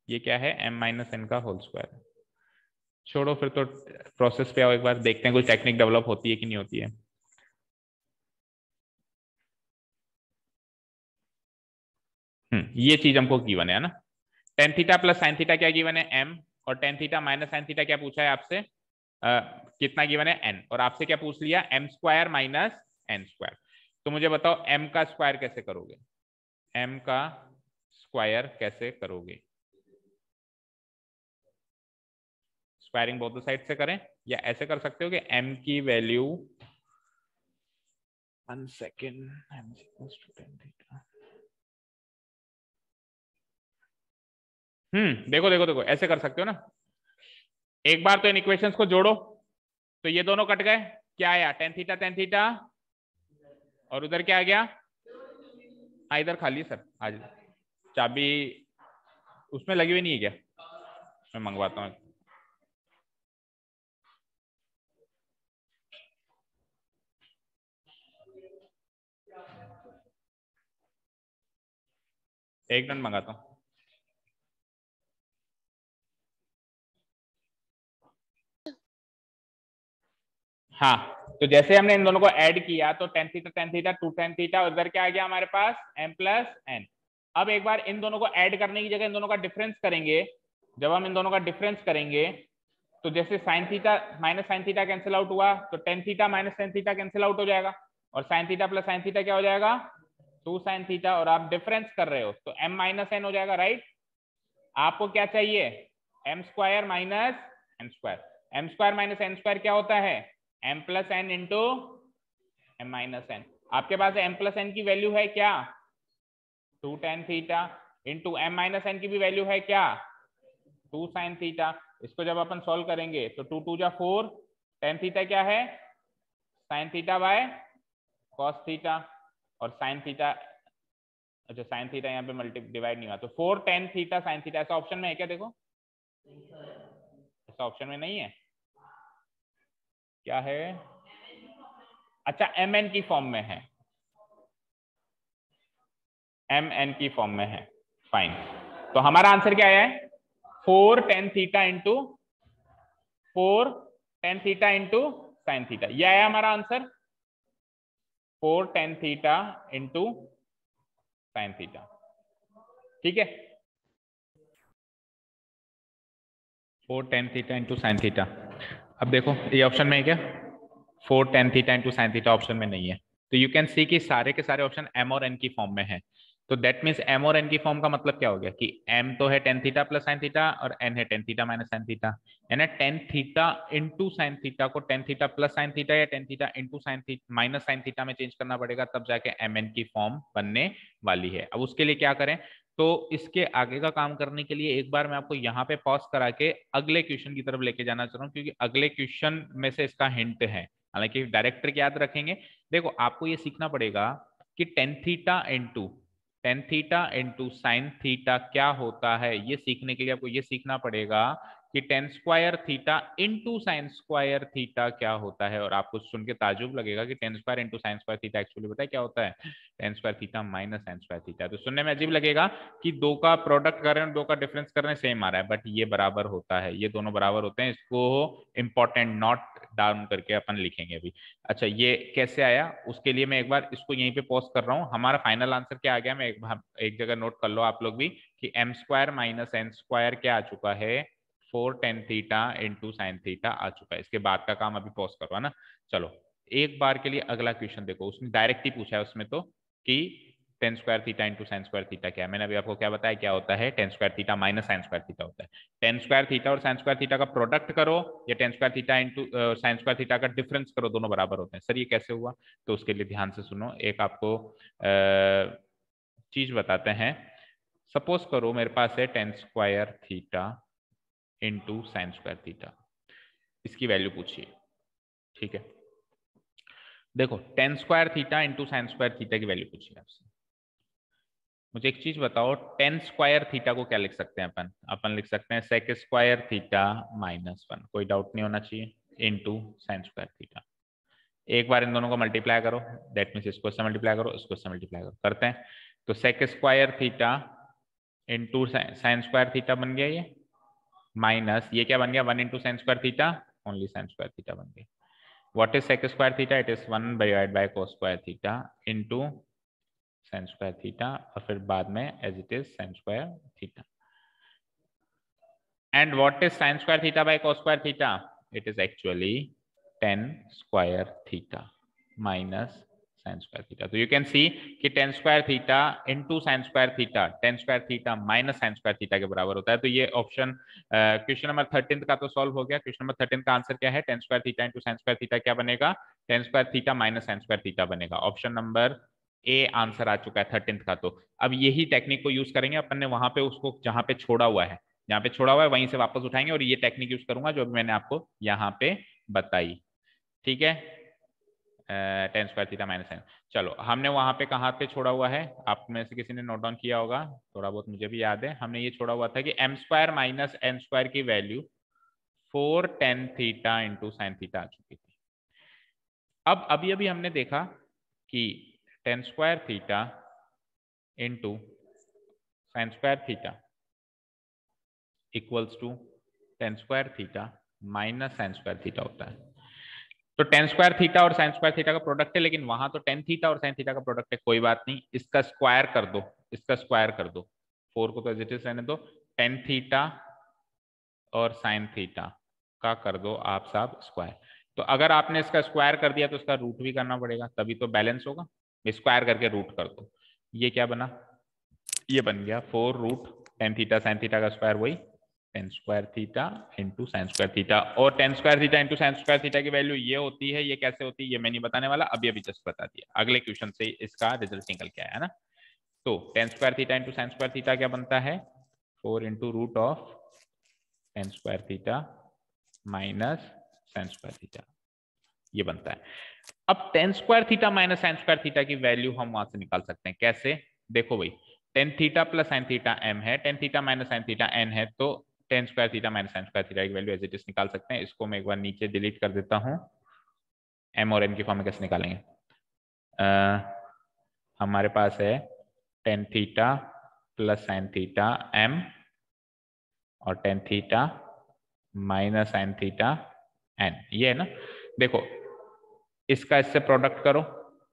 A: ये क्या है? एम माइनस एन का होल स्क्वायर छोड़ो, फिर तो प्रोसेस पे आओ एक बार, देखते हैं कोई टेक्निक डेवलप होती है कि नहीं होती है। हम्म ये चीज़ हमको गिवन है ना? Tan theta plus sine theta क्या गिवन है? एम और tan theta minus sine theta क्या पूछा है आपसे? कितना गिवन है? एन और आपसे क्या पूछ लिया? M square minus n square तो मुझे बताओ एम का स्क्वायर कैसे करोगे? एम का स्क्वायर कैसे करोगे? स्क्वायरिंग बोथ साइड से करें? या ऐसे कर सकते हो कि एम की value one second m hmm देखो देखो देखो, ऐसे कर सकते हो ना। एक बार तो इन इक्वेशंस को जोड़ो तो ये दोनों कट गए। क्या आया? टेन थीटा टेन थीटा और उधर क्या आ गया? हाँ इधर खाली सर आज चाबी, उसमें लगी हुई नहीं है क्या? मैं मंगवाता हूँ। एक मिनट मंगाता हूँ। हाँ तो जैसे हमने इन दोनों को ऐड किया तो tan theta tan theta two tan theta उधर क्या आ गया हमारे पास? एम प्लस एन अब एक बार इन दोनों को ऐड करने की जगह इन दोनों का डिफरेंस करेंगे। जब हम इन दोनों का डिफरेंस करेंगे तो जैसे sine theta minus sine theta cancel out हुआ तो tan theta minus tan theta cancel out हो जाएगा। और sine theta plus sine theta क्या हो जाएगा? टू साइन थीटा और आप डिफरेंस कर रहे हो तो एम माइनस एन हो जाएगा राइट आपको क्या चाहिए? M square minus n square m square minus n square क्या होता है? M plus n into m minus n आपके पास एम प्लस एन की वैल्यू है क्या? Two tan theta into m minus n की भी वैल्यू है क्या? टू साइन थीटा इसको जब अपन सॉल्व करेंगे तो टू टू जा फोर टेन थीटा क्या है? Sine theta by cos theta और साइन थीटा अच्छा साइन थीटा यहाँ पे मल्टी डिवाइड नहीं हुआ। तो four tan theta sine theta ऐसा ऑप्शन में है क्या? देखो। ऐसा ऑप्शन में नहीं है। क्या है? अच्छा एम एन की फॉर्म में है। एम एन की फॉर्म में है। फाइन तो हमारा आंसर क्या है? Four tan theta into four tan theta into sine theta यह आया हमारा answer four tan theta into sine theta ठीक है? Four tan theta into sine theta अब देखो, ये ऑप्शन में है क्या? Four tan theta into sine theta option में नहीं है। तो यू कैन सी कि सारे के सारे ऑप्शन एम और एन की फॉर्म में है। तो दैट मीन्स एम और एन की फॉर्म का मतलब क्या हो गया? कि एम तो है tan theta plus sine theta और एन है tan theta minus sine theta यानी tan theta into sine theta को tan theta plus sine theta या tan theta into sine theta minus sine theta में चेंज करना पड़ेगा, तब जाके एम एन की फॉर्म बनने वाली है। अब उसके लिए क्या करें? तो इसके आगे का काम करने के लिए एक बार मैं आपको यहाँ पे पॉज करा के अगले क्वेश्चन की तरफ़ लेके जाना चाह रहा हूँ, क्योंकि अगले क्वेश्चन में से इसका हिंट है। हालाँकि डायरेक्टर याद रखेंगे। देखो, आपको ये सीखना पड़ेगा कि tan theta into tan theta into sine theta क्या होता है, ये सीखने के लिए आपको ये सीखना पड़ेगा कि tan square theta into sine square theta क्या होता है? और आपको सुन के ताजुब लगेगा कि tan square into sine square theta actually बताए क्या होता है? Tan square theta minus sine square theta तो सुनने में अजीब लगेगा कि दो का प्रोडक्ट कर रहे हैं दो का डिफरेंस कर रहे हैं सेम आ रहा है। बट ये बराबर होता है। ये दोनों बराबर होते हैं। इसको इंपॉर्टेंट नॉट डाउन करके अपन लिखेंगे अभी। अच्छा ये कैसे आया? उसके लिए मैं एक बार इसको यहीं पे पोस्ट कर रहा हूँ। हमारा फाइनल आंसर क्या आ गया? मैं एक, एक जगह नोट कर लो आप लोग भी कि m square minus n square क्या आ चुका है? Four tan theta into sine theta आ चुका है। इसके बाद का काम अभी पॉज करो है ना। चलो, एक बार के लिए अगला क्वेश्चन देखो। उसने डायरेक्ट ही पूछा है उसमें तो कि tan square theta into sine square theta क्या है? मैंने अभी आपको क्या बताया? क्या होता है? Tan square theta minus sine square theta होता है। टेन स्क्वायर थीटा और साइन स्क्वायर थीटा का प्रोडक्ट करो या tan square theta into sine square theta का डिफरेंस करो, दोनों बराबर होते हैं। सर, ये कैसे हुआ? तो उसके लिए ध्यान से सुनो। एक आपको चीज़ बताते हैं। सपोज़ करो मेरे पास है tan square theta into sine square theta इसकी वैल्यू पूछिए। ठीक है? देखो tan square theta into sine square theta की वैल्यू पूछिए आपसे। मुझे एक चीज़ बताओ टेन स्क्वायर थीटा को क्या लिख सकते हैं अपन? अपन लिख सकते हैं sec square theta minus one कोई डाउट नहीं होना चाहिए। इंटू साइन स्क्वायर थीटा एक बार इन दोनों को मल्टीप्लाई करो। दैट मीन्स इसको से मल्टीप्लाई करो, इसको से मल्टीप्लाई करो। करते हैं। तो sec square theta into sine square theta बन गया ये। माइनस ये क्या बन गया? One into sine square theta only sine square theta बन गया what is sec square theta it is one divided by cos square theta into sine square theta और फिर बाद में as it is sine square theta and what is sine square theta by cos square theta it is actually tan square theta minus sine square theta तो you can see कि tan square theta into sine square theta tan square theta minus sine square theta के बराबर होता है। तो ये option question number thirteen का तो सॉल्व हो गया। क्वेश्चन नंबर थर्टीन का आंसर क्या है? Tan square theta into sine square theta क्या बनेगा? Tan square theta minus sine square theta बनेगा। ऑप्शन नंबर ए आंसर आ चुका है थर्टीन का तो। अब यही टेक्निक को यूज़ करेंगे। अपन ने वहाँ पे उसको जहाँ पे छोड़ा हुआ है, जहाँ पे छोड़ा हुआ है, वहीं से वापस उठाएँगे और ये टेक्निक यूज़ करूँगा जो मैंने आपको यहाँ पे बताई। ठीक है? Tan square theta minus N चलो, हमने वहाँ पे कहाँ पे छोड़ा हुआ है? आप में से किसी ने नोट डाउन किया होगा, थोड़ा बहुत मुझे भी याद है। हमने ये छोड़ा हुआ था कि M square minus N square की value four tan theta into sine theta आ चुकी थी। अब अभी अभी हमने देखा कि tan square theta into sine square theta equals to tan square theta minus sine square theta होता है। तो टेन स्क्वायर थीटा और साइन स्क्वायर थीटा का प्रोडक्ट है, लेकिन वहाँ तो टेन थीटा और साइन थीटा का प्रोडक्ट है, कोई बात नहीं। इसका स्क्वायर कर दो, इसका स्क्वायर कर दो। फोर को तो एज इट इज़ रहने दो। टेन थीटा और साइन थीटा का कर दो आप साहब स्क्वायर तो अगर आपने इसका स्क्वायर कर दिया तो इसका रूट भी करना पड़ेगा, तभी तो बैलेंस होगा। स्क्वायर करके रूट कर दो। ये क्या बना? ये बन गया four root tan theta sine theta का स्क्वायर वही tan square theta into sine square theta और tan square theta into sine square theta की वैल्यू ये होती है ये कैसे होती है ये मैं नहीं बताने वाला अभी अभी जस्ट बता दिया अगले क्वेश्चन से इसका रिज़ल्ट निकल के आया ना तो tan square theta into sine square theta क्या बनता है four into root of tan square theta minus sine square theta ये बनता है अब tan square theta minus sine square theta की वैल्यू हम वहाँ से निकाल सकते हैं कैसे देखो भाई tan theta plus sine theta M है tan theta minus sine theta N है तो tan square theta minus sine square theta की वैल्यू एज इट इज़ निकाल सकते हैं। इसको मैं एक बार नीचे डिलीट कर देता हूँ। एम और एन की फॉर्म में कैसे निकालेंगे? हमारे पास है tan theta plus sine theta M और tan theta minus sine theta N ये है ना? देखो, इसका इससे प्रोडक्ट करो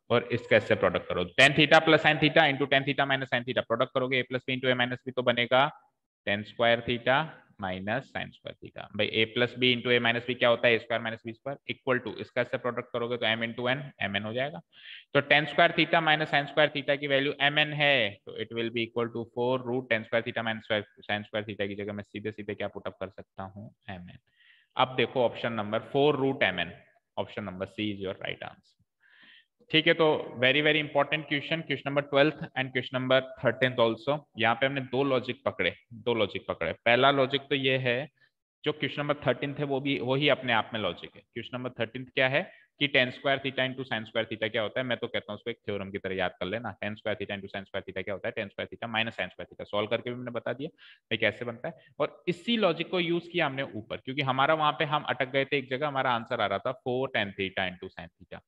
A: और इसका इससे प्रोडक्ट करो। Tan theta plus sine theta into tan theta minus sine theta product करोगे A plus B into A minus B तो बनेगा tan square theta minus sine square theta भाई A plus B into A minus B क्या होता है? A square minus B square equal to इसका इससे product करोगे तो M into N M N हो जाएगा। तो tan square theta minus sine square theta की वैल्यू एम एन है तो it will be equal to four root tan square theta minus sine square theta की जगह मैं सीधे सीधे क्या पुटअप कर सकता हूँ? एम एन अब देखो option number four root M N option number C is your right answer ठीक है तो very very important question question number twelfth and question number thirteen also यहाँ पे हमने दो लॉजिक पकड़े, दो लॉजिक पकड़े। पहला लॉजिक तो ये है, जो क्वेश्चन नंबर थर्टीन है, वो भी वही अपने आप में लॉजिक है। क्वेश्चन नंबर थर्टीन क्या है कि tan square theta into sine square theta क्या होता है? मैं तो कहता हूँ उसको एक थ्योरम की तरह याद कर लेना। Tan square theta into sine square theta क्या होता है? Tan square theta minus sine square theta solve करके भी मैंने बता दिया भाई कैसे बनता है। और इसी लॉजिक को यूज़ किया हमने ऊपर, क्योंकि हमारा वहाँ पे हम अटक गए थे एक जगह, हमारा आंसर आ रहा था four tan theta into sine theta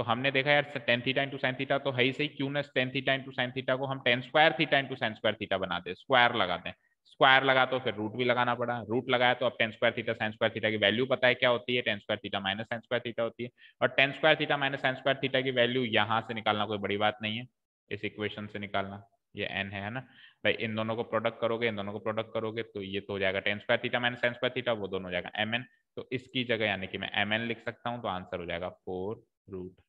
A: तो हमने देखा यार tan theta into sine theta तो है ही सही, क्यों ना tan theta into sine theta को हम tan square theta into sine square theta बना दे स्क्वायर लगा दें। स्क्वायर लगा तो फिर रूट भी लगाना पड़ा रूट लगाया तो अब tan square theta sine square theta की वैल्यू पता है क्या होती है tan square theta minus sine square theta होती है। और tan square theta minus sine square theta की वैल्यू यहाँ से निकालना कोई बड़ी बात नहीं है, इस इक्वेशन से निकालना, ये एन है ना? भाई, इन दोनों को प्रोडक्ट करोगे, इन दोनों को प्रोडक्ट करोगे तो ये तो हो जाएगा tan square theta minus sine square theta वो दोनों हो जाएगा एम तो इसकी जगह यानी कि मैं एम लिख सकता हूँ तो आंसर हो जाएगा फोर रूट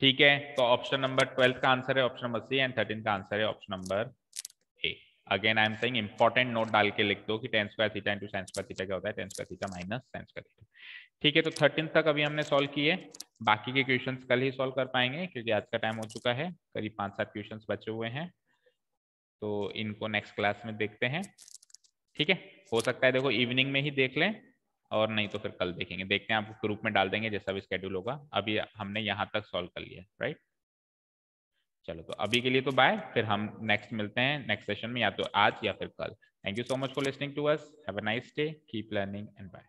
A: ठीक है तो ऑप्शन नंबर ट्वेल्थ का आंसर है option number C and thirteen का आंसर है option number A again I am saying important note डाल के लिख दो कि tan square theta into sine square theta क्या होता है? Tan square theta minus sine square theta ठीक है तो थर्टीन तक अभी हमने सॉल्व किए। बाकी के क्वेश्चन कल ही सॉल्व कर पाएँगे, क्योंकि आज का टाइम हो चुका है। करीब पाँच सात क्वेश्चन बचे हुए हैं। तो इनको नेक्स्ट क्लास में देखते हैं। ठीक है, हो सकता है देखो इवनिंग में ही देख लें। और नहीं तो फिर कल देखेंगे। देखते हैं आप ग्रुप में डाल देंगे जैसा भी स्केड्यूल होगा। अभी हमने यहाँ तक सॉल्व कर लिया राइट चलो तो अभी के लिए तो बाय फिर हम नेक्स्ट मिलते हैं नेक्स्ट सेशन में, या तो आज या फिर कल। Thank you so much for listening to us have a nice day keep learning and bye